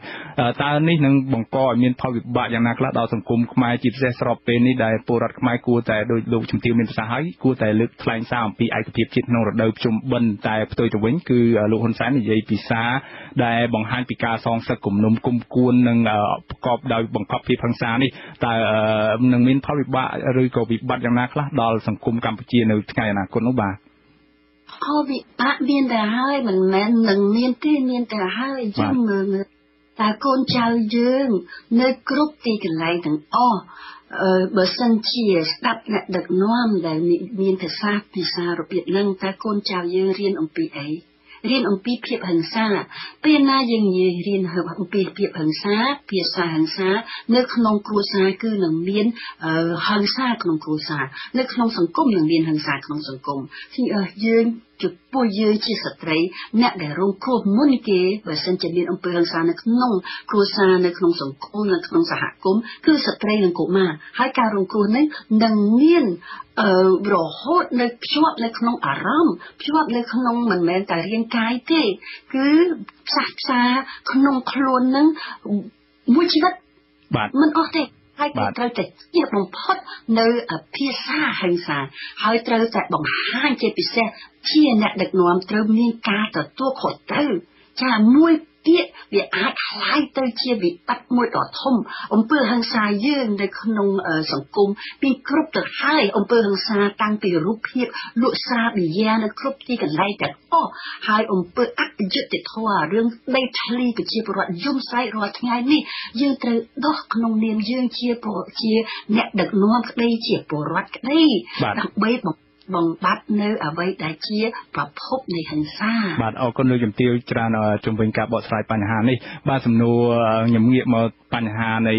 B: តើនេះនឹងបង្កឲ្យមានផលវិបាកយ៉ាងណាខ្លះដល់សង្គមខ្មែរជាពិសេសស្របពេលនេះដែលពលរដ្ឋខ្មែរគួរតែដោយលោកជំទាវមានប្រសាសន៍ហើយគួរតែលើកថ្លែងសារអំពីឯកភាពជាតិក្នុងរដូវភ្ជុំបិណ្ឌតែផ្ទុយទៅវិញគឺលោកហ៊ុនសែននិយាយពីសារដែលបង្ហាញពីការសងសឹកគំនុំគុំគួននិងប្រកបដោយបង្កប់ភាពហិង្សានេះតើនឹងមានផលវិបាកឬក៏វិបត្តិយ៉ាងណាខ្លះដល់សង្គមកម្ពុជានៅថ្ងៃអនាគតនោះបាទ
G: ផលវិបាកមានតែហើយមិនមែននឹងមានទេមានតែហើយយើងមើល តើកូនចៅយើងនៅគ្រប់ទីកន្លែងទាំងអស់អឺបើសិនជាស្ដាប់អ្នកដឹកនាំដែលមានភាសាភាសារបៀបហ្នឹងតើកូនចៅយើងរៀនអំពីអីរៀនអំពីភាពហិង្សាពេលណាយើងនិយាយរៀនអំពីភាពហិង្សាភាសាហិង្សា នៅក្នុងគ្រួសារគឺនឹងមានហិង្សាក្នុងគ្រួសារនៅក្នុងសង្គមនឹងមានហិង្សាក្នុងសង្គមយើង ចំពោះយើងជាស្ត្រីអ្នកដែលរងគ្រោះមុនគេបើសិនជាមានអំពើហិង្សានៅក្នុងគ្រួសារនៅក្នុងសង្គមនៅក្នុងសហគមន៍គឺស្ត្រីនិងកុមារហើយការរងគ្រោះនេះនឹងមានអឺរហូតនៅភ្ជាប់នៅក្នុងអារម្មណ៍ភ្ជាប់នៅក្នុងមិនមែនតែរាងកាយទេ គឺផ្សះផ្សាក្នុងខ្លួននឹងមួយជីវិត
B: បាទ
G: មិនអស់ទេ ហើយគេត្រូវតែជៀសបំផុតនៅភាសាហិង្សាហើយត្រូវតែបង្ហាញជាពិសេសជាអ្នកដឹកនាំត្រូវមានការទទួលខុសត្រូវចាមួយ ទៀតវាអាចคล้ายទៅជាវិបត្តិមួយដ៏ធំអំពើហិង្សាយើងនៅក្នុងសង្គមពីគ្រប់ទៅហើយអំពើហិង្សាតាំងពីរូបភាពលក់ស្រាបិយានៅគ្រប់ទីកន្លែងទាំងអស់ហើយអំពើអយុត្តិធម៌រឿងដីធ្លីប្រជាពលរដ្ឋយំស្រែករាល់ថ្ងៃនេះយើងត្រូវដោះក្នុងនាមយើងជាជាអ្នកដឹកនាំក្តីជាពលរដ្ឋក្តីដើម្បីបង្ បំបត្តិនៅអ្វីដែលជា ប្រភពនៃហិង្សា
B: បាទអរគុណលោកជំទាវច្រើនជំវិញការបកស្រាយបញ្ហានេះបាទសំណួរខ្ញុំងាកមក បញ្ហានៃ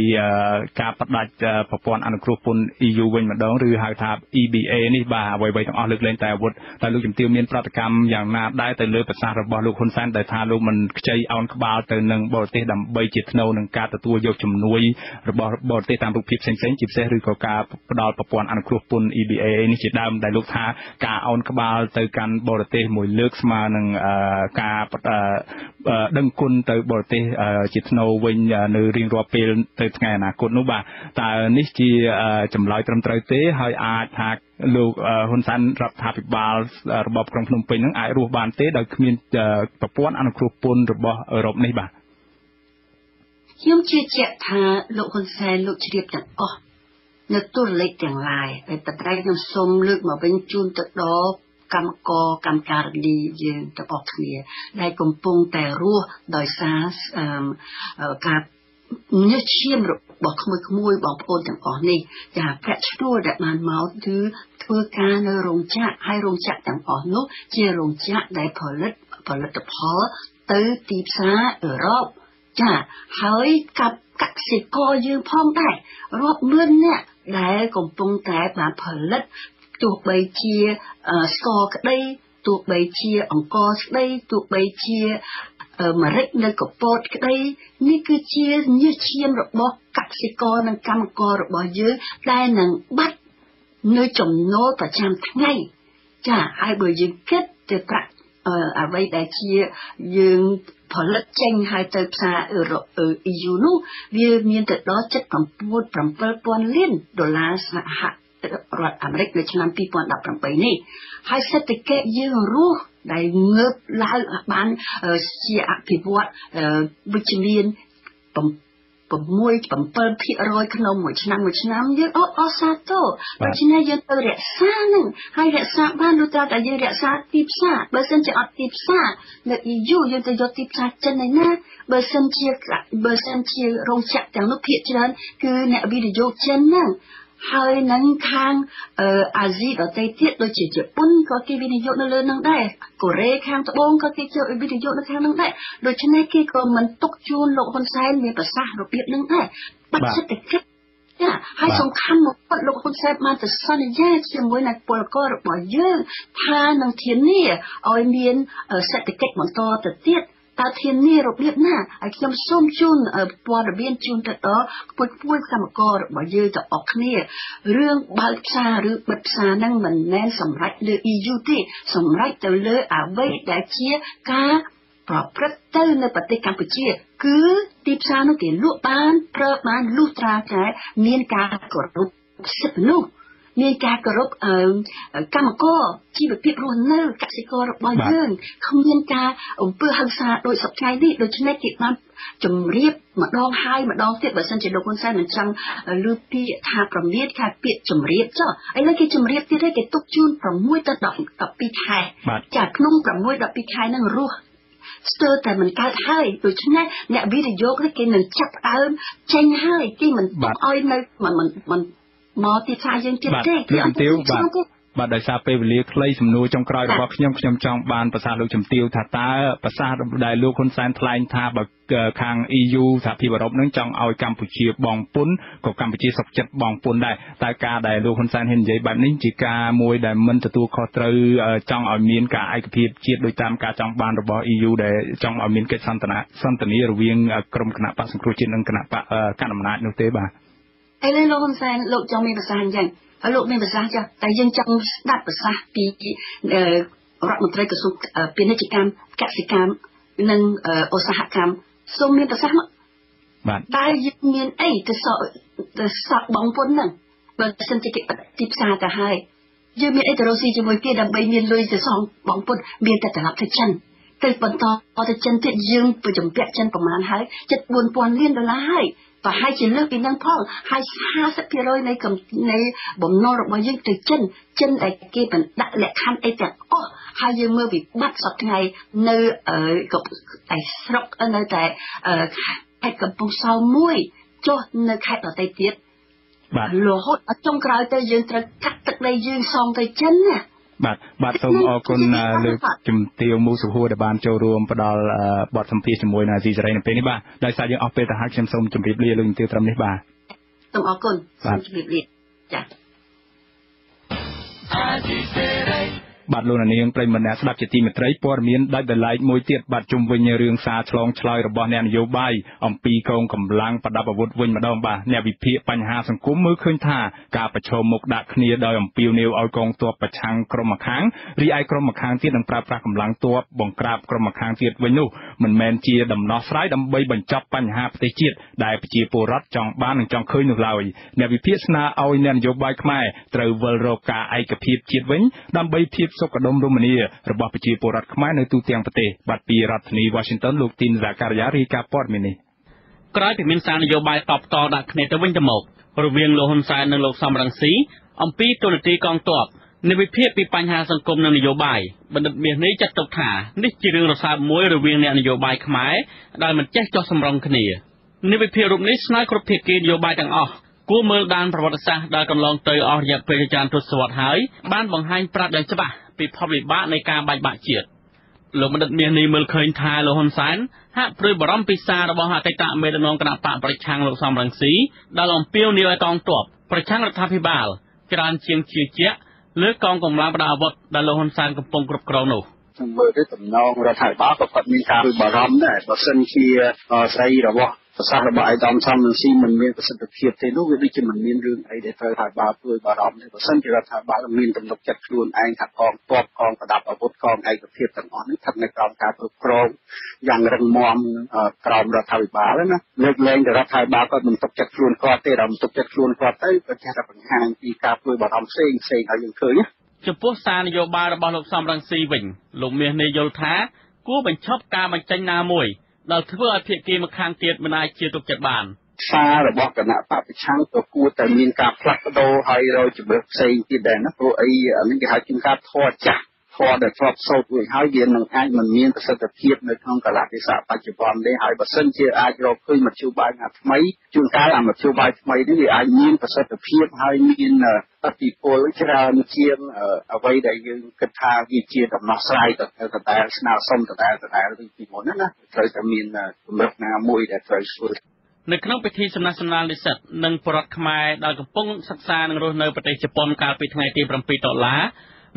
B: ការបដិសេធប្រព័ន្ធអនុគ្រោះពន្ធ EU វិញម្ដងឬហៅថា EBA នេះបាទអ្វីៗទាំងអស់លើកលែងតែអាវុធតែលោកជំទាវមានប្រតិកម្មយ៉ាងណាដែរទៅលើប្រសាសន៍របស់លោកហ៊ុនសែនដែលថាលោកមិនខ្ចីអោនក្បាលទៅនឹងបរទេសដើម្បីជាថ្នូវនឹងការទទួលយកជំនួយរបស់បរទេសតាមរូបភាពផ្សេងៗជាពិសេសឬក៏ការផ្ដល់ប្រព័ន្ធអនុគ្រោះពន្ធ EBA នេះជាដើមដែលលោកថាការអោនក្បាលទៅកាន់បរទេសមួយលើកស្មើនឹងការដឹងគុណទៅបរទេសជាថ្នូវវិញនៅរៀងរាល់ពេលទៅថ្ងៃអនាគតនោះបាទតើនេះជាចម្លើយត្រឹមត្រូវទេ ហើយអាចថាលោកហ៊ុនសែនរដ្ឋាភិបាលរបបក្រុងភ្នំពេញនឹងអាចរស់បានទេដោយគ្មានប្រព័ន្ធអនុគ្រោះពន្ធរបស់អឺរ៉ុបនេះបាទ
G: ខ្ញុំជឿជាក់ថាលោកហ៊ុនសែនលោកជ្រាបទាំងអស់នៅទូរលេខទាំងឡាយតែតែខ្ញុំសូមលើកមកវិញជូនទៅដល់កម្មករកម្មការិនីយើងទាំងអស់គ្នា ដែលកំពុងតែរស់ដោយសារការ ញើសឈាមរបស់ក្មួយក្មួយបងប្អូនទាំងអស់នេះចាប្រាក់ឈ្នួលដែលបានមកគឺធ្វើការនៅរោងចក្រហើយរោងចក្រទាំងអស់នោះ ជារោងចក្រដែលផលិតផលិតផលទៅទីផ្សារអឺរ៉ុបចាហើយกับកសិករយើងផងដែររាប់ម៉ឺននាក់ដែលកំពុងតែបានផលិតទោះបីជាស្ករក្តីទោះបីជាអង្ករក្តីទោះបីជា ម្រេចនៅកពតក្តីនេះគឺជាញើសឈាមរបស់កសិករនិងកម្មកររបស់យើងដែលនឹងបាត់នៅចំណូលប្រចាំថ្ងៃចាហើយបើយើងគិតទៅប្រាក់អ្វីដែលជាយើងផលិតចេញហើយទៅផ្សារអឺរ៉ុប EU នោះវាមានទៅដល់7 7000លានដុល្លារសហ រដ្ឋអាមេរិកនៅឆ្នាំ2018នេះហើយសេដ្ឋកិច្ចយើងរស់ដែលងើបឡើងបានជាអភិវឌ្ឍវិជ្ជមាន7%ក្នុងមួយឆ្នាំមួយឆ្នាំយើងអត់អស់សាទោដូច្នេះយើងត្រូវរក្សានឹងហើយរក្សាបានលុះត្រាតែយើងរក្សាទីផ្សារបើសិនជាអត់ទីផ្សារនៅ EU យើងទៅយកទីផ្សារចិនឯណាបើសិនជាបើសិនជារោងចក្រទាំងនោះភាគច្រើនគឺអ្នកវិនិយោគចិនហ្នឹង ហើយនឹងខាងអាស៊ីដទៃទៀតដូចជាជប៉ុនក៏គេវិនិយោគនៅលើនឹងដែរកូរ៉េខាងត្បូងក៏គេចូលវិនិយោគនៅខាងនឹងដែរដូច្នេះគេក៏មិនទុកជូនលោកហ៊ុនសែនមានប្រសាសន៍របៀបនឹងដែរបាត់សេដ្ឋកិច្ចចាហើយសំខាន់មកគាត់លោកហ៊ុនសែនបានទៅសន្យាជាមួយនឹងពលកររបស់យើងថានឹងធានាឲ្យមានសេដ្ឋកិច្ចបន្តទៅទៀតតើ ធានារបៀបណាហើយខ្ញុំសូមជូនព័ត៌មានជូនទៅដល់ពុយពុយកម្មកររបស់យើងទាំងអស់គ្នារឿងបើកផ្សារឬបិទផ្សារហ្នឹងមិនមែនសម្រេចលើ EU ទេសម្រេចទៅលើអ្វីដែលជាការប្រព្រឹត្តទៅនៅប្រទេសកម្ពុជា គឺទីផ្សារនោះគេលក់បានប្រើបានលុះត្រាតែមានការគោរពសិទ្ធិមនុស្ស មានការគោរពកម្មករជីវភាពរស់នៅកសិកររបស់យើងគ្មានការអំពើហិង្សាដោយសពថ្ងៃនេះដូច្នេះគេបានជំរាបម្ដងហើយម្ដងទៀតបើសិនជាលោកហ៊ុនសែនមិនចង់លឺពាក្យថាប្រមាថថាពាក្យជំរាបចុះឥឡូវគេជំរាបទៀតហើយគេទុកជូន6ទៅ12ខែចាក្នុង6 12ខែហ្នឹងរស់ស្ទើរតែមិនកើតហើយដូច្នេះអ្នកវិនិយោគនេះគេនឹងចាប់ផ្ដើមចេញហើយគេមិនទុកឲ្យនៅមិនមិន មកទីផ្សារយើងទៀតទេ
B: គឺអត់ទេបាទបាទដោយសារពេលវេលាខ្លីសំណួរចុងក្រោយរបស់ខ្ញុំខ្ញុំចង់បានប្រសាសន៍លោកជំទាវថាតើប្រសាសន៍ដែលលោកហ៊ុនសែនថ្លែងថាបើខាង EU សហភាពអឺរ៉ុបនឹងចង់ឲ្យកម្ពុជាបងពុនក៏កម្ពុជាសុខចិត្តបងពុនដែរតែការដែលលោកហ៊ុនសែនហ៊ាននិយាយបែបនេះជាការមួយដែលមិនទទួលខុសត្រូវចង់ឲ្យមានការឯកភាពជាតិដោយតាមការចង់បានរបស់ EU ដែលចង់ឲ្យមានកិច្ចសន្ទនាសន្ទនារវាងក្រមគណៈបក្សសង្គ្រោះជាតិនិងគណៈបកកណ្ដាលអំណាចនោះទេបាទ
G: ឥឡូវលោកហ៊ុនសែនលោកចង់មានប្រសាសន៍អញ្ចឹងហើយលោកមានប្រសាសន៍ចាស់តែយើងចង់ស្ដាប់ប្រសាសន៍ពីរដ្ឋមន្ត្រីក្រសួងពាណិជ្ជកម្មកសិកម្មនិងឧស្សាហកម្មសូមមានប្រសាសន៍មក
B: បាទ
G: តែយើងមានអីទៅសក់ទៅសក់បងពុនហ្នឹងបើសិនជាគេទីផ្សារទៅហើយយើងមានអីទៅរកស៊ីជាមួយគេដើម្បីមានលុយទៅសងបងពុនមានតែត្រឡប់ទៅចិនទៅបន្តទៅចិនទៀតយើងប្រចំពាក់ចិនប្រមាណហើយជិត4000លានដុល្លារហើយ ប្រហែលជាលើសពីនឹងផងហើយ50%នៃនៃបំណុលរបស់យើងទៅចិនចិនដែលគេបានដាក់លក្ខខណ្ឌអីទាំងអស់ហើយយើងមើលវិបត្តិសប្តាហ៍នៅតែស្រុកនៅតែខេត្តកំពង់សោមមួយចុះនៅខេត្តដទៃទៀត
B: បាទ
G: រហូតដល់ចុងក្រោយទៅយើងត្រូវកាត់ទឹកដីយើងសងទៅចិនណា
B: បាទបាទសូមអរគុណលើកជំទាវមូសុហួរដែលបានចូលរួមផ្ដល់បទសម្ភាសជាមួយនៅអាស៊ីសេរីនៅពេលនេះបាទដោយសារយើងអស់ពេលទៅហើយខ្ញុំសូមជម្រាបលាលោកជំទាវត្រឹមនេះបាទ
G: សូមអរគុណសូមជម្រាបលាចា៎អាស៊ីសេ
B: រី បាទលោកនាងប្រិមម្នាក់ស្ដាប់ជាទីមេត្រីព័ត៌មានដាច់ដោយឡែកមួយទៀតបាទជុំវិញរឿងសារឆ្លងឆ្លើយរបស់អ្នកនយោបាយអំពីកងកម្លាំងប្រដាប់អាវុធវិញម្ដងបាទអ្នកវិភាគបញ្ហាសង្គមមើលឃើញថាការប្រឈមមុខដាក់គ្នាដោយអំពាវនាវឲ្យកងទ័ពប្រឆាំងក្រុមម្ខាងរីឯក្រុមម្ខាងទៀតនឹងប្រើប្រាស់កម្លាំងទ័ពបង្ក្រាបក្រុមម្ខាងទៀតវិញនោះមិនមែនជាដំណោះស្រាយដើម្បីបញ្ចប់បញ្ហាប្រទេសជាតិដែលប្រជាពលរដ្ឋចង់បាននិងចង់ឃើញនោះឡើយអ្នកវិភាគស្នើឲ្យអ្នកនយោបាយខ្មែរត្រូវវិលរកការឯកភាពជាតិវិញដើម្បីភាពសុខដុមរមនារបស់ប្រជាពលរដ្ឋខ្មែរនៅទូទាំងប្រទេសបាទពីរដ្ឋធានី Washington លោកទីនសាការីយ៉ារាយការណ៍ព័ត៌មាននេះ
H: ក្រោយពីមានសារនយោបាយតបតដាក់គ្នាទៅវិញទៅមករវាងលោកហ៊ុនសែននិងលោកសំរងស៊ីអំពីទូនាទីកងទ័ពនៃវិភាគពីបញ្ហាសង្គមនិងនយោបាយបណ្ឌិតមាសនេះចាត់ទុកថានេះជារឿងរសើបមួយរវាងអ្នកនយោបាយខ្មែរដែលមិនចេះចោះសម្រុងគ្នានៃវិភាគរូបនេះស្នើគ្រប់ភាគីនយោបាយទាំងអស់គួរមើលដានប្រវត្តិសាស្ត្រដែលកន្លងទៅអស់រយៈពេលច្រើនទសវត្សរ៍ហើយបានបង្ហាញប្រាប់យ៉ាងច្បាស់ ពីផលវិបាកនៃការបែកបាក់ជាតិលោកបណ្ឌិតមាសនេះមើលឃើញថាលោកហ៊ុនសែនហាក់ព្រួយបារម្ភពីសាររបស់អតីតមេដឹកនាំគណៈបកប្រឆាំងលោកសំរងស៊ីដែលអំពាវនាវឲ្យកងទ័ពប្រឆាំងរដ្ឋាភិបាលច្រើនជាងជឿជាក់លើកងកម្លាំងប្រដាប់អាវុធដែលលោកហ៊ុនសែនកំពុងគ្រប់គ្រងនោះ
I: មើលទៅតំណងរដ្ឋាភិបាលក៏គាត់មានការបារម្ភដែរបើសិនជាស្រីរបស់ ប្រសាសន៍របស់ឯកឧត្តមសំនឹងស៊ីមិនមានប្រសិទ្ធភាពទេនោះវាដូចជាមិនមានរឿងអីដែលត្រូវថាបាល់ព្រួយបារម្ភទេបើសិនជារដ្ឋាភិបាលមានទំនុកចិត្តខ្លួនឯងថាកងទ័ពកងប្រដាប់អាវុធកងឯកភាពទាំងអស់នេះស្ថិតនៅក្រោមការគ្រប់គ្រងយ៉ាងរឹងមាំក្រោមរដ្ឋាភិបាលណាលើកលែងទៅរដ្ឋាភិបាលក៏មិនទុកចិត្តខ្លួនគាត់ទេដល់ទុកចិត្តខ្លួនគាត់ទៅក៏ចេះតែបង្ហាញពីការព្រួយបារម្ភផ្សេងផ្សេងឲ្យយើងឃើញណា
H: ចំពោះសារនយោបាយរបស់លោកសំរងស៊ីវិញលោកមាសនេះយល់ថាគួរបញ្ឈប់ការបញ្ចេញណាមួយ ដែលធ្វើឲ្យភាគីម្ខាងទៀតមិនអាចជឿទុកចិត្តបាន
I: សាររបស់គណៈបព្វឆាំងក៏គួរតែមានការផ្លាស់ប្ដូរហើយរកជំរឿផ្សេងទៀតដែរណាព្រោះអីអានេះគេហៅជាការធေါ်ចាស់ ធម៌ដែលធ្លាប់សូត្ររួចហើយវានឹងអាចមិនមានប្រសិទ្ធភាពនៅក្នុងកលៈទេសៈបច្ចុប្បន្នទេហើយបើសិនជាអាចរកឃើញមធ្យោបាយណាថ្មីជួនកាលអាមធ្យោបាយថ្មីនេះវាអាចមានប្រសិទ្ធភាពហើយមានអតិពលច្រើនជាងអ្វីដែលយើងគិតថាវាជាដំណោះស្រាយទៅទៅតែស្នើសុំទៅតែតែឬពីមុនណាត្រូវតែមានកម្រិតណាមួយដែលត្រូវធ្វើ
H: នៅក្នុងពិធីសំណះសំណាលនិស្សិតនិងបរដ្ឋខ្មែរដែលកំពុងសិក្សានិងរស់នៅប្រទេសជប៉ុនកាលពីថ្ងៃទី7ដុល្លារ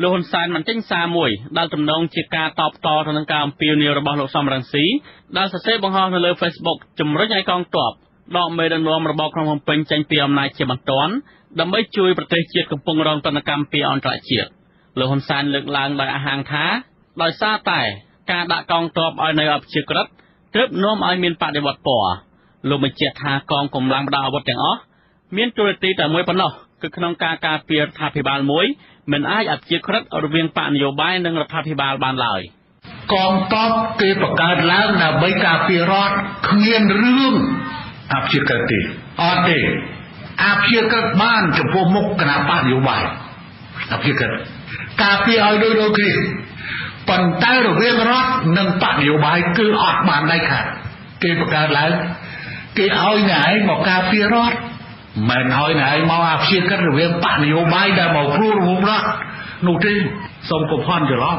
H: លោកហ៊ុនសែនបានចេញសារមួយដែលទំនងជាការតបតទៅនឹងការអំពាវនាវរបស់លោកសំរងស៊ីដែលសរសេរបង្ហោះនៅលើ Facebook ជំរុញឲ្យកងទ័ពដកមេដឹកនាំរបបក្រុងភ្នំពេញចេញពីអំណាចជាបន្ទាន់ដើម្បីជួយប្រទេសជាតិកំពុងរងទណ្ឌកម្មពីអន្តរជាតិលោកហ៊ុនសែនលើកឡើងដោយអះអាងថាដោយសារតែការដាក់កងទ័ពឲ្យនៅអព្យាក្រឹតទើបនាំឲ្យមានបដិវត្តពណ៌លោកបញ្ជាក់ថាកងកម្លាំងបដាអាវុធទាំងអស់មានទូរទស្សន៍តែមួយប៉ុណ្ណោះគឺក្នុងការការពាររដ្ឋាភិបាលមួយ មិនអាចអព្យាក្រឹតរវាងបកនយោបាយនិងរដ្ឋាភិបាលបានឡើយក
E: ងទ័ពគេបង្កើតឡើងដើម្បីការពាររដ្ឋគ្មានរឿងអព្យាក្រឹតទេអត់ទេអព្យាក្រឹតបានចំពោះមុខគណៈបកនយោបាយអព្យាក្រឹតការពារឲ្យដូចដូចគ្នាប៉ុន្តែរវាងរដ្ឋនិងបកនយោបាយគឺអត់បានដាច់ខាតគេបង្កើតឡើងគេឲ្យណែឯងមកការពាររដ្ឋ មិនឲ្យណែឯងមកអាព្យាក្រឹតរវាងបកនយោបាយដែលមកព្រួររួមរដ្ឋនោះទេសូមកុំផន់ច្រឡំ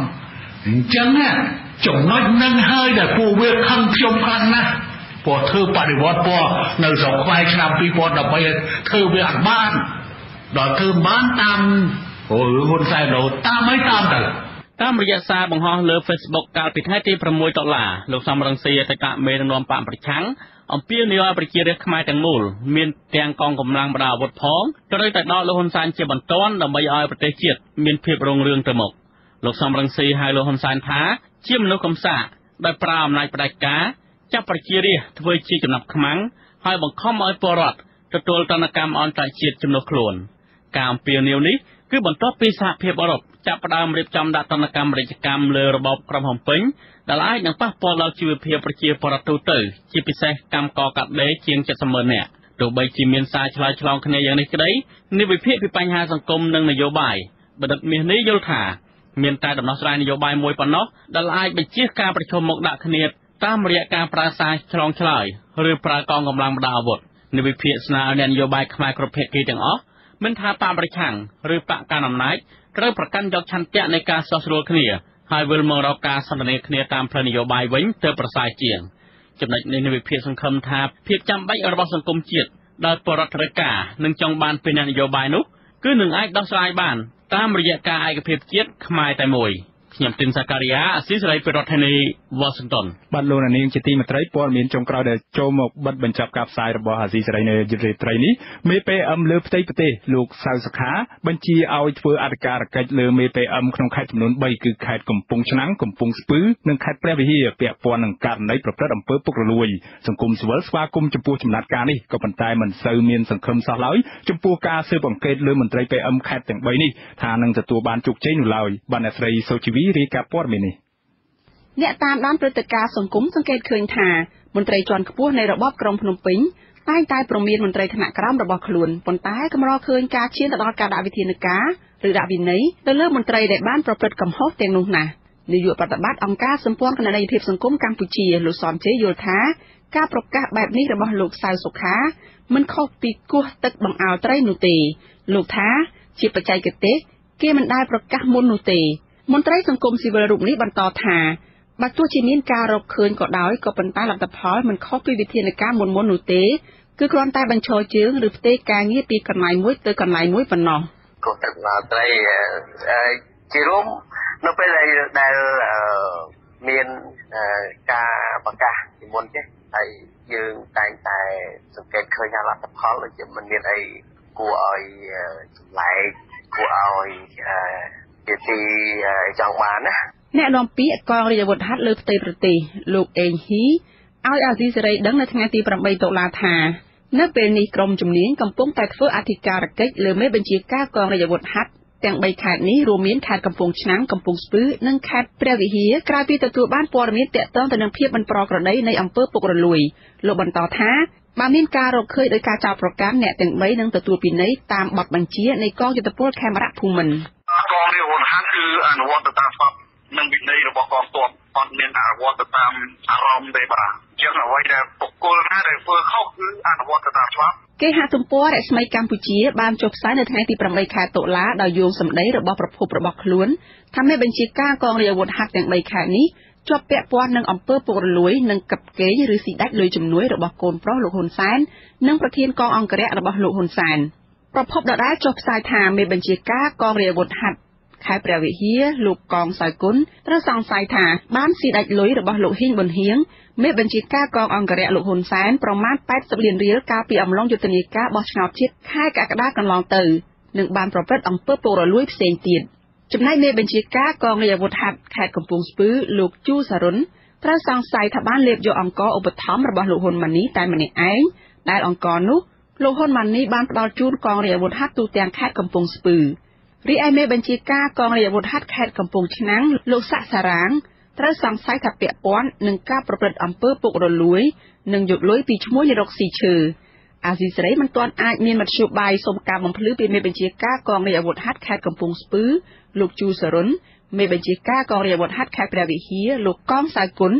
E: អញ្ចឹងណាចំណុចនឹងហើយដែលពួកវាខឹងខ្ញុំខ្លាំងណាស់ព្រោះធ្វើបដិវត្តពណ៌នៅស្រុកខ្មែរឆ្នាំ2013ធ្វើវាអត់បានដល់ធ្វើបានតាមអូហ៊ុនសែនដល់តាមឲ្យតាមទៅ
H: តាមរយៈសារបង្ហោះលើ Facebook កាលពីថ្ងៃទី6ដុល្លារលោកសំរងស៊ីអតីតមេដឹកនាំបកប្រឆាំង អំពាវនាវឲ្យប្រជារាស្ត្រខ្មែរទាំងមូលមានទាំងកងកម្លាំងបដាអាវុធផងត្រូវតែដកលោកហ៊ុនសែនជាបន្ទាន់ដើម្បីឲ្យប្រទេសជាតិមានភាពរុងរឿងទៅមុខលោកសំរងស៊ីហៅលោកហ៊ុនសែនថាជាមនុស្សកំសាកដែលប្រើអំណាចផ្ដាច់ការចាប់ប្រជារាស្ត្រធ្វើជាចំណាប់ខ្មាំងហើយបង្ខំឲ្យពលរដ្ឋទទួលទណ្ឌកម្មអន្តរជាតិជំនួសខ្លួន ការអំពាវនាវនេះគឺបន្ទាប់ពីសហភាពអឺរ៉ុប ចាប់ផ្ដើមរៀបចំដាក់ទណ្ឌកម្មរាជកម្មលើរបបក្រុងភ្នំពេញដែលអាចនឹងប៉ះពាល់ដល់ជីវភាពប្រជាពលរដ្ឋទូទៅជាពិសេសកម្មកកាត់ដេរជាង70ម៉ឺននាក់ទោះបីជាមានសារឆ្លើយឆ្លងគ្នាយ៉ាងនេះក្តីនិវិភាគពីបញ្ហាសង្គមនិងនយោបាយបណ្ឌិតមាសនេះយល់ថាមានតែដំណោះស្រាយនយោបាយមួយប៉ុណ្ណោះដែលអាចបញ្ជៀសការប្រជុំមកដាក់គ្នាតាមរយៈការប្រើសារឆ្លងឆ្លើយឬប្រើកងកម្លាំងបដាអាវុធនិវិភាគស្នើឲ្យអ្នកនយោបាយខ្មែរគ្រប់ភាគីទាំងអស់មិនថាបកប្រឆាំងឬបកកណ្ដាលអំណាច ត្រូវប្រកាន់យកឆន្ទៈនៃការដោះស្រួលគ្នាហើយវិលមករកការសន្ទនាគ្នាតាមផ្លូវនយោបាយវិញទើបប្រសើរជាងចំណុចនេះនៃវិភាគសង្ឃឹមថាភាពចាំបាច់របស់សង្គមជាតិដែលបរដ្ឋរការនឹងចង់បានពីនយោបាយនោះគឺនឹងអាចដោះស្រាយបានតាមរយៈការឯកភាពជាតិខ្មែរតែមួយ។ ខ្ញុំទីនសាការីយ៉ាអស៊ីសេរីពីរដ្ឋធានី Washington
B: បាទលោកនាងជាទីមេត្រីព័ត៌មានចុងក្រោយដែលចូលមកបិទបញ្ចប់ការផ្សាយរបស់អាស៊ីសេរីនៅយុទ្ធត្រីនេះមេ PM លើផ្ទៃប្រទេសលោកសៅសខាបញ្ជាឲ្យធ្វើអធិការកិច្ចលើមេ PM ក្នុងខេត្តចំនួន3គឺខេត្តកំពង់ឆ្នាំងកំពង់ស្ពឺនិងខេត្តព្រះវិហារពាក់ព័ន្ធនឹងករណីប្រព្រឹត្តអំពើពុករលួយសង្គមស៊ីវិលស្វាគមន៍ចំពោះចំណាត់ការនេះក៏ប៉ុន្តែមិនសូវមានសង្ឃឹមសោះឡើយចំពោះការស៊ើបអង្កេតលើមន្ត្រី PM ខេត្តទាំង3នេះថានឹងទទួលបានជោគជ័យនោះឡើយបាទអ្នកស្រីសូជីវីរាយការណ៍ព័ត៌មាននេះ
J: អ្នកតាមដានព្រឹត្តិការណ៍សង្គមសង្កេតឃើញថាមន្ត្រីជាន់ខ្ពស់នៃរបបក្រុងភ្នំពេញតែងតែប្រមានមន្ត្រីថ្នាក់ក្រោមរបស់ខ្លួនប៉ុន្តែកម្រឃើញការឈានទៅដល់ការដាក់វិធានការឬដាក់វិន័យទៅលើមន្ត្រីដែលបានប្រព្រឹត្តកំហុសទាំងនោះណាស់នាយកប្រតិបត្តិអង្គការសម្ព័ន្ធគណនេយ្យភាពសង្គមកម្ពុជាលោកសំជេយល់ថាការប្រកាសបែបនេះរបស់លោកសៅសុខាមិនខុសពីគោះទឹកបង្អោលត្រីនោះទេ លោកថាជាបច្ចេកទេសគេមិនដែលប្រកាសមុននោះទេ មន្ត្រីសង្គមស៊ីវិលរូបនេះបន្តថាបើទោះជាមានការរកឃើញក៏ដោយក៏ប៉ុន្តែលទ្ធផលមិនខុសពីវិធានការមុនមុននោះទេគឺគ្រាន់តែបញ្ឈរជើងឬផ្ទេរការងារពីកន្លែងមួយទៅកន្លែងមួយប៉ុណ្ណោះ
K: ក៏ទឹកមកត្រីជារួមនៅពេលដែលមានការប្រកាសពីមុនចេះហើយយើងតែងតែសង្កេតឃើញថាលទ្ធផលដូចជាមិនមានអីគួរឲ្យចម្លែកគួរឲ្យ ជាទីចង់បានណា
J: អ្នកនាំពាក្យកងរាជអាវុធហត្ថលើផ្ទៃប្រទេសលោកអេងហ៊ីឲ្យអាស៊ីសេរីដឹងនៅថ្ងៃទី8តុលាថានៅពេលនេះក្រមជំនាញកំពុងតែធ្វើអធិការកិច្ចលើមេបញ្ជាការកងរាជអាវុធហត្ថទាំង3ខេត្តនេះរួមមានខេត្តកំពង់ឆ្នាំងកំពង់ស្ពឺនិងខេត្តព្រះវិហារក្រោយពីទទួលបានព័ត៌មានទាក់ទងទៅនឹងភាពមិនប្រក្រតីនៃអំពើពុករលួយលោកបន្តថា បើមានការរកឃើញដោយការចោទប្រកាន់អ្នកទាំង3នឹងទទួលពិន័យតាមបទបញ្ជានៃកងយុទ្ធពលខេមរៈភូមិន្ទ
D: កងរាជវុធហត្ថគឺអនុវត្តទៅតាមច្បាប់និងវិន័យរបស់កងទ័ពអត់មានអនុវត្តទៅតាមអារម្មណ៍ទេបាទចឹងអ្វីដែលបុគ្គលណាដែលធ្វើខុសគឺអនុវត្តទៅតាមច្បាប់
J: គេហទំព័ររស្មីកម្ពុជាបានចុះផ្សាយនៅថ្ងៃទី8ខែតុលាដោយយោងសម្ដីរបស់ប្រភពរបស់ខ្លួនថាមេបញ្ជាការកងរាជអាវុធហត្ថទាំង3ខេត្តនេះ ជាប់ពាក់ព័ន្ធនឹងអំពើពុករលួយនិងកັບកេងឬស៊ីដាច់លុយជំនួយរបស់កូនប្រុសលោកហ៊ុនសែននិងប្រធានកងអង្គរៈរបស់លោកហ៊ុនសែនប្រភពដដែលចុះផ្សាយថាមេបញ្ជាការកងរាជអាវុធហត្ថខេត្តព្រះវិហារលោកកងសៅគុណត្រូវសង្ស័យថាបានស៊ីដាច់លុយរបស់លោកហ៊ីងប៊ុនហៀងមេបញ្ជាការកងអង្គរៈលោកហ៊ុនសែនប្រមាណ80លានរៀលកាលពីអំឡុងយុទ្ធនាការបោះឆ្នោតជាតិខែកក្កដាកន្លងទៅនិងបានប្រព្រឹត្តអំពើពុករលួយផ្សេងទៀត ចំណែកមេបញ្ជាការកងរាជអាវុធហត្ថខេត្តកំពង់ស្ពឺលោកជូសារុនត្រូវសង្ស័យថាបានលេបយកអង្គឧបត្ថម្ភរបស់លោកហ៊ុនម៉ាណីតែម្នាក់ឯងដែលអង្គនោះលោកហ៊ុនម៉ាណីបានផ្ដល់ជូនកងរាជអាវុធហត្ថទូទាំងខេត្តកំពង់ស្ពឺរីឯមេបញ្ជាការកងរាជអាវុធហត្ថខេត្តកំពង់ឆ្នាំងលោកសាក់សារ៉ាងត្រូវសង្ស័យថាពាក់ព័ន្ធនឹងការប្រព្រឹត្តអំពើពុករលួយ និងយកលុយពីឈ្មោះរកស៊ីឈើអាស៊ីសេរីមិនទាន់អាចមានមធ្យោបាយសុំការបំភ្លឺពីមេបញ្ជាការកងរាជអាវុធហត្ថខេត្តកំពង់ស្ពឺ លោកជូសរុនមេបញ្ជាការកងរាជអាវុធហត្ថខេត្តព្រះវិហារលោកកងសៅគុណ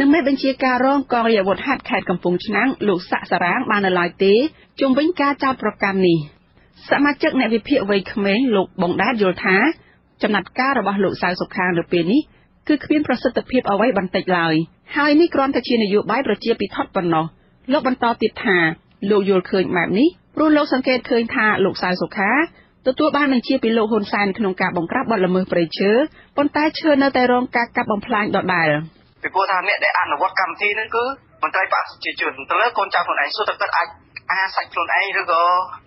J: និងមេបញ្ជាការរងកងរាជអាវុធហត្ថខេត្តកំពង់ឆ្នាំងលោកសាក់សារ៉ាងបាននៅឡើយទេជុំវិញការចោទប្រកាន់នេះសមាជិកអ្នកវិភាគវ័យក្មេងលោកបងដាតយល់ថា ចំណាត់ការរបស់លោកសៅសុខានៅពេលនេះគឺគ្មានប្រសិទ្ធភាពអ្វីបន្តិចឡើយហើយនេះគ្រាន់តែជានយោបាយប្រជាពិធប៉ុណ្ណោះលោកបន្តទៀតថាលោកយល់ឃើញបែបនេះព្រោះលោកសង្កេតឃើញថាលោកសៅសុខា ទទួលបានបញ្ជាពីលោកហ៊ុនសែនក្នុងការបង្ក្រាបបទល្មើសព្រៃឈើប៉ុន្តែឈើនៅតែរងការកាប់បំផ្លាញដដែល
K: ពីព្រោះថាអ្នកដែលអនុវត្តកម្មវិធីហ្នឹងគឺមន្ត្រីបកប្រជាជនទៅលើកូនចៅខ្លួនឯងសុទ្ធតែគាត់អាចអាសាច់ខ្លួនឯងឬក៏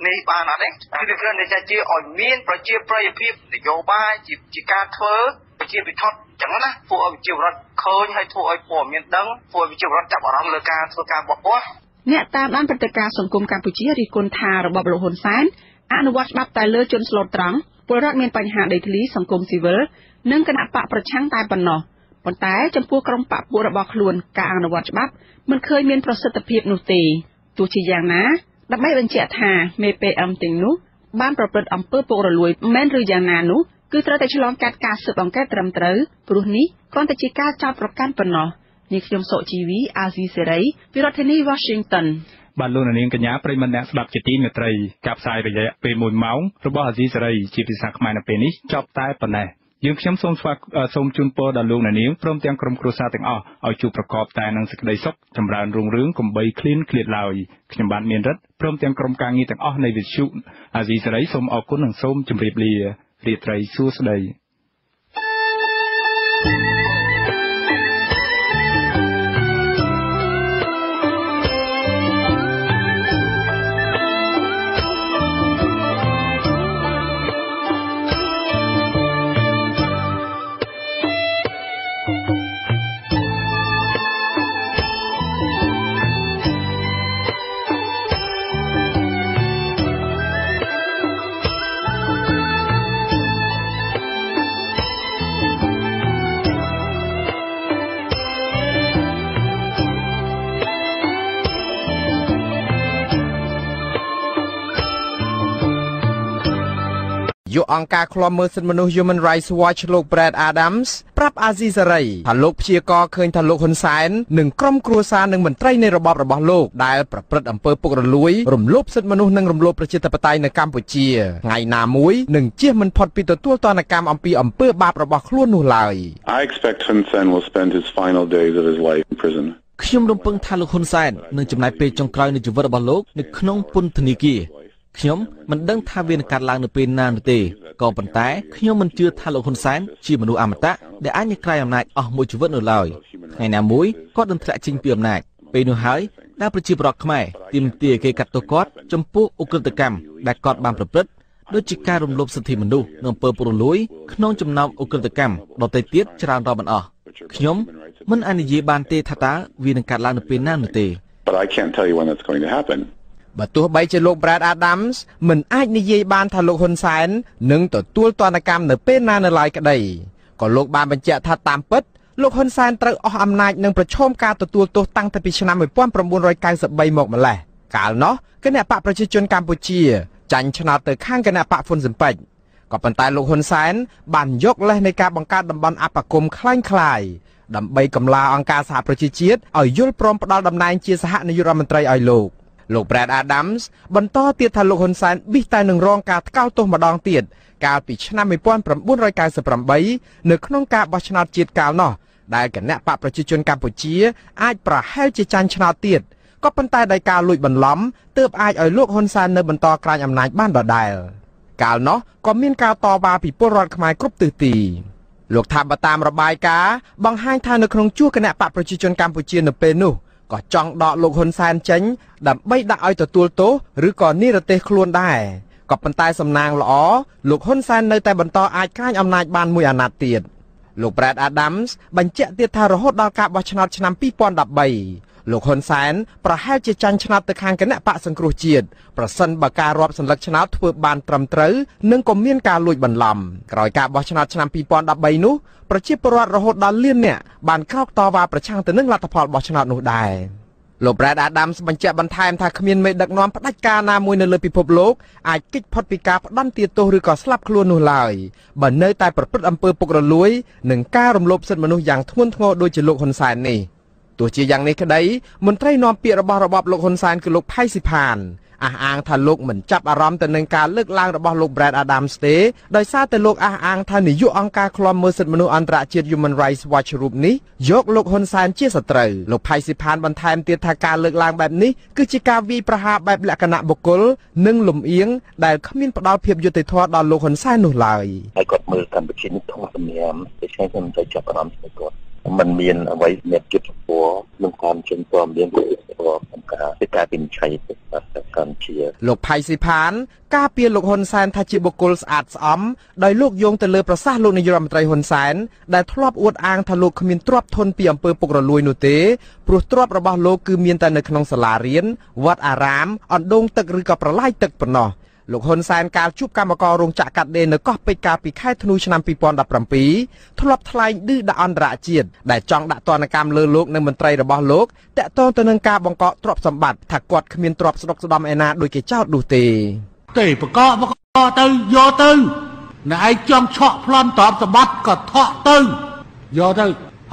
K: នេះបានអត់ទេគឺវាគ្រាន់តែជាឲ្យមានប្រជាប្រិយភាពនយោបាយជាជាការធ្វើប្រជាពិធដ្ឋចឹងណាពួកឲ្យប្រជាពលរដ្ឋឃើញហើយធ្វើឲ្យពលមានដឹងធ្វើឲ្យប្រជាពលរដ្ឋចាប់អារម្មណ៍លើការធ្វើការបោះបោះ
J: អ្នកតាមដានព្រឹត្តិការណ៍សង្គមកម្ពុជារិះគន់ថារបបលោកហ៊ុនសែន អនុវត្តច្បាប់តែលើជនស្លូតត្រង់ពលរដ្ឋមានបញ្ហាដីធ្លីសង្គមស៊ីវិលនិងគណៈបកប្រឆាំងតែប៉ុណ្ណោះប៉ុន្តែចំពោះក្រុមបកពួករបស់ខ្លួនការអនុវត្តច្បាប់មិនឃើញមានប្រសិទ្ធភាពនោះទេទោះជាយ៉ាងណាដើម្បីបញ្ជាក់ថាមេ PM ទាំងនោះបានប្រព្រឹត្តអំពើពុករលួយមែនឬយ៉ាងណានោះគឺត្រូវតែឆ្លងកាត់ការស៊ើបអង្កេតត្រឹមត្រូវព្រោះនេះគ្រាន់តែជាការចោទប្រកាន់ប៉ុណ្ណោះនេះខ្ញុំសុជីវីអាស៊ីសេរីពីរដ្ឋធានី Washington
B: បាទលោកនាងកញ្ញាប្រិមមអ្នកស្ដាប់ជាទីមេត្រីការផ្សាយរយៈពេល1ម៉ោងរបស់អាស៊ីសេរីជាភាសាខ្មែរនៅពេលនេះចប់តែប៉ុណ្ណេះយើងខ្ញុំសូមស្វាគមន៍សូមជូនពរដល់លោកអ្នកនាងព្រមទាំងក្រុមគ្រួសារទាំងអស់ឲ្យជួបប្រកបតែនឹងសេចក្តីសុខចម្រើនរុងរឿងកំបីគ្លៀនឃ្លាតឡើយខ្ញុំបាទមានរិទ្ធព្រមទាំងក្រុមការងារទាំងអស់នៃវិទ្យុអាស៊ីសេរីសូមអរគុណនិងសូមជម្រាបលារាត្រីសួស្តី thank you
C: យកអង្គការឃ្លាំមើលសិទ្ធិមនុស្ស Human Rights Watch លោក Brad Adams ប្រាប់អាស៊ីសេរីថាលោកព្យាករឃើញថាលោកហ៊ុនសែននិងក្រុមគ្រួសារនិងមន្ត្រីនៃរបបរបស់លោកដែលប្រព្រឹត្តអំពើពុករលួយរំលោភសិទ្ធិមនុស្សនិងរំលោភប្រជាធិបតេយ្យនៅកម្ពុជាថ្ងៃណាមួយនឹងជៀសមិនផុតពីទទួលទណ្ឌកម្មអំពីអំពើបាបរបស់ខ្លួននោះឡើយ
L: I expect Hun Sen will spend his final days of his life in prison
M: ខ្ញុំរំពឹងថាលោកហ៊ុនសែននឹងចំណាយពេលចុងក្រោយនៃជីវិតរបស់លោកនៅក្នុងពន្ធនាគារ ខ្ញុំមិនដឹងថាវានឹងកាត់ឡើងនៅពេលណានោះទេក៏ប៉ុន្តែខ្ញុំមិនជឿថាលោកហ៊ុនសែនជាមនុស្សអមតៈដែលអាចញក្រៃអំណាចអស់មួយជីវិតនៅឡើយថ្ងៃណាមួយគាត់នឹងធ្លាក់ចេញពីអំណាចពេលនោះហើយដែលប្រជាប្រដ្ឋខ្មែរទាមទារគេកាត់ទោសគាត់ចំពោះអ ுக ្រិតកម្មដែលគាត់បានប្រព្រឹត្តដូចជាការរំលោភសិទ្ធិមនុស្សនិងអំពើពុករលួយក្នុងចំណោមអ ுக ្រិតកម្មដទៃទៀតច្រើនរាប់មិនអស់ខ្ញុំមិនអាចនិយាយបានទេថាតើវានឹងកាត់ឡើងនៅពេលណានោះទេ
L: But I can't tell you when that's going to happen.
C: បើទោះបីជាលោក Brad Adams មិនអាចនិយាយបានថាលោកហ៊ុនសែននឹងទទួលទណ្ឌកម្មនៅពេលណានៅឡើយក្តីក៏លោកបានបញ្ជាក់ថាតាមពិតលោកហ៊ុនសែនត្រូវអស់អំណាចនិងប្រឈមការទទួលទោសតាំងពីឆ្នាំ1993មកម្លេះ កាលនោះគណៈបកប្រជាជនកម្ពុជា ចាញ់ឆ្នោតទៅខាងគណៈបកហ៊ុនស៊ិនប៉ិចក៏ប៉ុន្តែលោកហ៊ុនសែនបានយកលេសនៃការបង្កើតតំបន់អបគមคล้ายคลายដើម្បីកំឡាអង្គការសហប្រជាជាតិឲ្យយល់ព្រមផ្ដល់តំណែងជាសហនាយករដ្ឋមន្ត្រីឲ្យលោក លោក Brad Adams បន្តទៀតថាលោកហ៊ុនសែនប៊ីសតែនឹងរងការថ្កោលទោសម្ដងទៀតកាលពីឆ្នាំ1998នៅក្នុងការបោះឆ្នោតជាតិកាលនោះដែលគណៈបកប្រជាជនកម្ពុជាអាចប្រហែលជាចាញ់ឆ្នោតទៀតក៏ប៉ុន្តែដោយការលួចបន្លំទើបអាចឲ្យលោកហ៊ុនសែននៅបន្តក្រាញអំណាចបានដដែលកាលនោះក៏មានការតវ៉ាពីពលរដ្ឋខ្មែរគ្រប់ទិសទីលោកថាបើតាមរបាយការណ៍បង្ហាញថានៅក្នុងជួរគណៈបកប្រជាជនកម្ពុជានៅពេលនោះ ក៏ចង់ដកលោកហ៊ុនសែនចេញ ដើម្បីដាក់ឲ្យទទួលទោសឬក៏និរទេសខ្លួនដែរក៏ប៉ុន្តែសំណាងល្អលោកហ៊ុនសែននៅតែបន្តអាចក្រាញអំណាចបានមួយអាណត្តិទៀតលោក Brad Adams បញ្ជាក់ទៀតថារហូតដល់ការបោះឆ្នោតឆ្នាំ2013 លោកហ៊ុនសែនប្រហែលជាចាញ់ឆ្នោតទៅខាងគណៈបកសង្គ្រោះជាតិប្រសិនបើការរាប់សន្លឹកឆ្នោតធ្វើបានត្រឹមត្រូវនិងក៏មានការលួចបន្លំក្រោយការបោះឆ្នោតឆ្នាំ2013នោះប្រជាពលរដ្ឋរហូតដល់លានអ្នកបានក្រោកតវ៉ាប្រឆាំងទៅនឹងលទ្ធផលបោះឆ្នោតនោះដែរលោក Brad Adams បញ្ជាក់បន្ថែមថាគ្មានមេដឹកនាំផ្ដាច់ការណាមួយនៅលើពិភពលោកអាចគេចផុតពីការផ្ដន់ទាទោសឬក៏ស្លាប់ខ្លួននោះឡើយបើនៅតែប្រព្រឹត្តអំពើពុករលួយនិងការរំលោភសិទ្ធិមនុស្សយ៉ាងធ្ងន់ធ្ងរដូចជាលោកហ៊ុនសែននេះ ទោះជាយ៉ាងនេះក្តីមន្ត្រីនាំពាក្យរបស់របបលោកហ៊ុនសែនគឺលោកផៃស៊ីផានអះអាងថាលោកមិនចាប់អារម្មណ៍ទៅនឹងការលើកឡើងរបស់លោក Brad Adams ទេដោយសារតែលោកអះអាងថានាយកអង្គការឃ្លាំមើលសិទ្ធិមនុស្សអន្តរជាតិ Human Rights Watch រូបនេះយកលោកហ៊ុនសែនជាសត្រូវលោកផៃស៊ីផានបន្ថែមទៀតថាការលើកឡើងបែបនេះគឺជាការវាយប្រហារបែបលក្ខណៈបុគ្គលនិងលំអៀងដែលគ្មានផ្ដល់ភាពយុត្តិធម៌ដល់លោកហ៊ុនសែននោះឡើយ
N: ហើយគាត់មើលកម្ពុជានេះធំសម្ញាមដូច្នេះខ្ញុំទៅចាប់អារម្មណ៍ទៅគាត់ มันមានអ្វីមានគិតចំពោះក្នុងការចិញ្ចឹមមានរបស់ក្នុងការពីការវិនិច្ឆ័យកម្ពុជា
C: លោកផៃស៊ីផាន ការពៀលោកហ៊ុនសែនថាជាបុគ្គលស្អាតស្អំដោយលោកយោងទៅលើប្រសាសន៍លោកនាយរដ្ឋមន្ត្រីហ៊ុនសែនដែលធ្លាប់អួតអាងថាលោកគ្មានទ្រព្យធនពីអំពើពុករលួយនោះទេព្រោះទ្រព្យរបស់លោកគឺមានតែនៅក្នុងសាលារៀនវត្តអារាមអណ្ដូងទឹកឬក៏ប្រឡាយទឹកប៉ុណ្ណោះ លោកហ៊ុនសែនកាលជួបកម្មកររោងចក្រកាត់ដេរនៅកោះពេជ្រកាលពីខែធ្នូឆ្នាំ2017ធ្លាប់ថ្លែងឌឺដាក់អន្តរជាតិដែលចង់ដាក់ទណ្ឌកម្មលើលោកនិងមន្ត្រីរបស់លោកតាក់ទងទៅនឹងការបង្កកទ្រព្យសម្បត្តិថាគាត់គ្មានទ្រព្យស្ដុកស្ដំឯណាដូចគេចោទនោះទេ
E: ទេបកកបកកទៅយកទៅអ្នកឯងចង់ឆក់ប្លន់ទ្រព្យសម្បត្តិក៏ថក់ទៅយកទៅ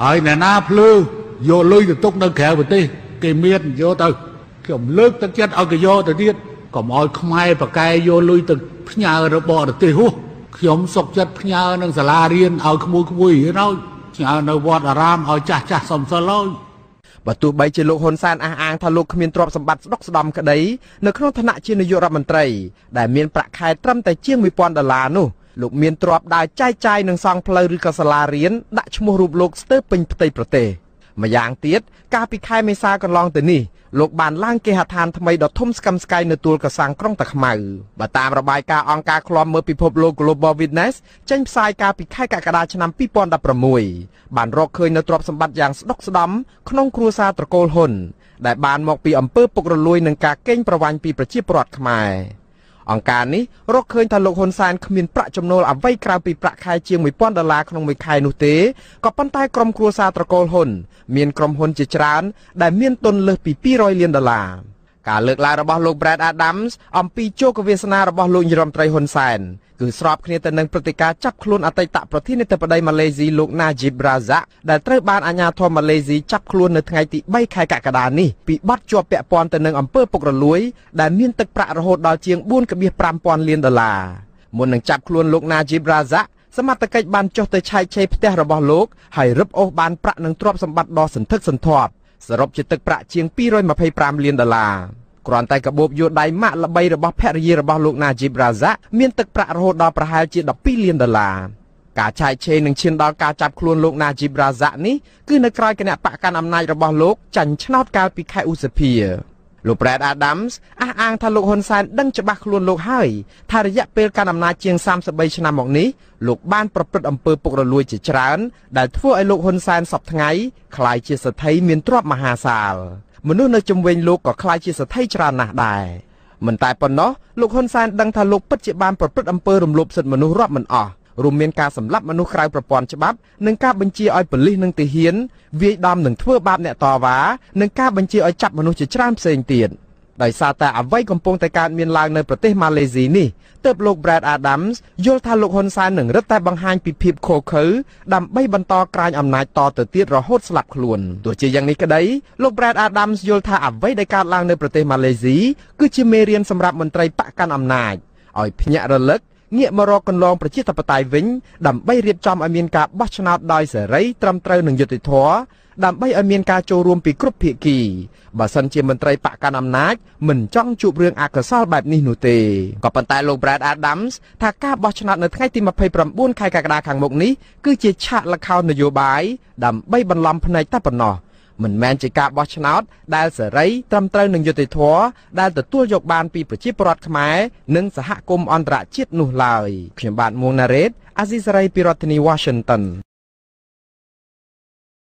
E: ហើយអ្នកណាភ្លឺយកលុយទៅទុកនៅក្រៅប្រទេសគេមានយកទៅខ្ញុំលើកទឹកចិត្តឲ្យគេយកទៅទៀត កុំឲ្យខ្មែរបកែយកលុយទៅផ្ញើរបស់ប្រទេសហោះខ្ញុំសុកចិត្តផ្ញើនឹងសាលារៀនឲ្យក្មួយក្មួយរៀនឲ្យផ្ញើនៅវត្តអារាមឲ្យចាស់ចាស់សំសិលឲ្យ
C: បើទោះបីជាលោកហ៊ុនសែនអះអាងថាលោកគ្មានទ្រព្យសម្បត្តិស្ដុកស្ដំក្តីនៅក្នុងឋានៈជានាយករដ្ឋមន្ត្រីដែលមានប្រាក់ខែត្រឹមតែជាង1000ដុល្លារនោះលោកមានទ្រព្យដើរចែកចាយនឹងសង់ផ្លូវឬក៏សាលារៀនដាក់ឈ្មោះរូបលោកស្ទើរពេញផ្ទៃប្រទេស ម្យ៉ាងទៀតកាលពីខែមេសាកន្លងទៅនេះលោកបានឡើងគេហដ្ឋានថ្មីដ៏ធំស្កឹមស្កៃនៅទួលកសាំងក្រុងតាខ្មៅបើតាមរបាយការណ៍អង្គការឃ្លាំមើលពិភពលោក Global Witness ចេញផ្សាយកាលពីខែកក្កដាឆ្នាំ2016បានរកឃើញនៅទ្រព្យសម្បត្តិយ៉ាងស្ដុកស្ដំក្នុងគ្រួសារត្រកូលហ៊ុនដែលបានមកពីអំពើពុករលួយនិងការកេងប្រវ័ញ្ចពីប្រជាពលរដ្ឋខ្មែរ អង្គការនេះរកឃើញថាលោកហ៊ុនសែនគ្មានប្រាក់ចំណូលអ្វីក្រៅពីប្រាក់ខែជាង1000ដុល្លារក្នុងមួយខែនោះទេក៏ប៉ុន្តែក្រុមគ្រួសារត្រកូលហ៊ុនមានក្រុមហ៊ុនជាច្រើន ដែលមានទុនលើសពី200លានដុល្លារការលើកឡើងរបស់លោក Brad Adams អំពីជោគវាសនារបស់លោកនាយរដ្ឋមន្ត្រីហ៊ុនសែន គឺស្របគ្នាទៅនឹងព្រឹត្តិការណ៍ចាប់ខ្លួនអតីតប្រធានាធិបតីម៉ាឡេស៊ីលោក Najib Razak ដែលត្រូវបានអាជ្ញាធរម៉ាឡេស៊ីចាប់ខ្លួននៅថ្ងៃទី3ខែកក្កដានេះពីបទជាប់ពាក់ព័ន្ធទៅនឹងអំពើពុករលួយដែលមានទឹកប្រាក់រហូតដល់ជាង4.5000លានដុល្លារមុននឹងចាប់ខ្លួនលោក Najib Razak សមត្ថកិច្ចបានចុះទៅឆែកឆេរផ្ទះរបស់លោកហើយរឹបអូសបានប្រាក់និងទ្រព្យសម្បត្តិដ៏សន្ធឹកសន្ធាប់សរុបជាទឹកប្រាក់ជាង225លានដុល្លារ គ្រាន់តែកាបូបយួរដៃម៉ាក់ល្បីរបស់ភរិយារបស់លោក Najib Razak មានទឹកប្រាក់រហូតដល់ប្រហែលជា12លានដុល្លារការឆែកឆេរនឹងឈានដល់ការចាប់ខ្លួនលោក Najib Razak នេះគឺនៅក្រៅគណៈបកកាន់អំណាចរបស់លោកចាញ់ឆ្នោតកាលពីខែឧសភាលោក Brad Adams អះអាងថាលោកហ៊ុនសែនដឹងច្បាស់ខ្លួនលោកហើយថារយៈពេលកាន់អំណាចជាង33ឆ្នាំមកនេះលោកបានប្រព្រឹត្តអំពើពុករលួយជាច្រើនដែលធ្វើឲ្យលោកហ៊ុនសែនសពថ្ងៃคล้ายជាសទ្ធិមានទ្រព្យមហាសាល មនុស្សនៅជំនវិញលោកក៏ខ្លាចជាសទ្ធិច្រើនណាស់ដែរមិនតែប៉ុណ្ណោះលោកហ៊ុនសែនដឹងថាលោកពិតជាបានប្រព្រឹត្តអំពើរំលោភសិទ្ធិមនុស្សរាប់មិនអស់រួមមានការសម្លាប់មនុស្សក្រៅប្រព័ន្ធច្បាប់និងការបញ្ជាឲ្យប៉ូលីសនិងទាហានវាយដំនិងធ្វើបាបអ្នកតវ៉ានិងការបញ្ជាឲ្យចាប់មនុស្សជាច្រើនផ្សេងទៀត។ ដោយសារតែអ្វីកំពុងតែកើតមានឡើងនៅប្រទេសម៉ាឡេស៊ីនេះទើបលោក Brad Adams យល់ថាលោកហ៊ុនសែននឹងរឹតតែបង្ហាញពីភាពខុសខើដើម្បីបន្តក្រាញអំណាចតទៅទៀតរហូតស្លាប់ខ្លួនទោះជាយ៉ាងនេះក្តីលោក Brad Adams យល់ថាអ្វីដែលកើតឡើងនៅប្រទេសម៉ាឡេស៊ីគឺជាមេរៀនសម្រាប់មន្ត្រីបកកាន់អំណាចឲ្យភ្ញាក់រលឹកងាកមករកកន្លងប្រជាធិបតេយ្យវិញដើម្បីរៀបចំឲ្យមានការបោះឆ្នោតដោយសេរីត្រឹមត្រូវនិងយុត្តិធម៌ ដើម្បីឲ្យមានការចូលរួមពីគ្រប់ភាគីបើសិនជាមន្ត្រីបកកណ្ដាលអំណាចមិនចង់ជួបរឿងអកុសលបែបនេះនោះទេក៏ប៉ុន្តែលោក Brad Adams ថាការបោះឆ្នោតនៅថ្ងៃទី29ខែកក្កដាខាងមុខនេះគឺជាឆាកល្ខោននយោបាយដើម្បីបន្លំភ្នែកតែប៉ុណ្ណោះមិនមែនជាការបោះឆ្នោតដែលសេរីត្រឹមត្រូវនឹងយុត្តិធម៌ដែលទទួលយកបានពីប្រជាពលរដ្ឋខ្មែរនិងសហគមន៍អន្តរជាតិនោះឡើយខ្ញុំបាទមួងណារ៉េតអាស៊ីសេរីពីរដ្ឋធានី Washington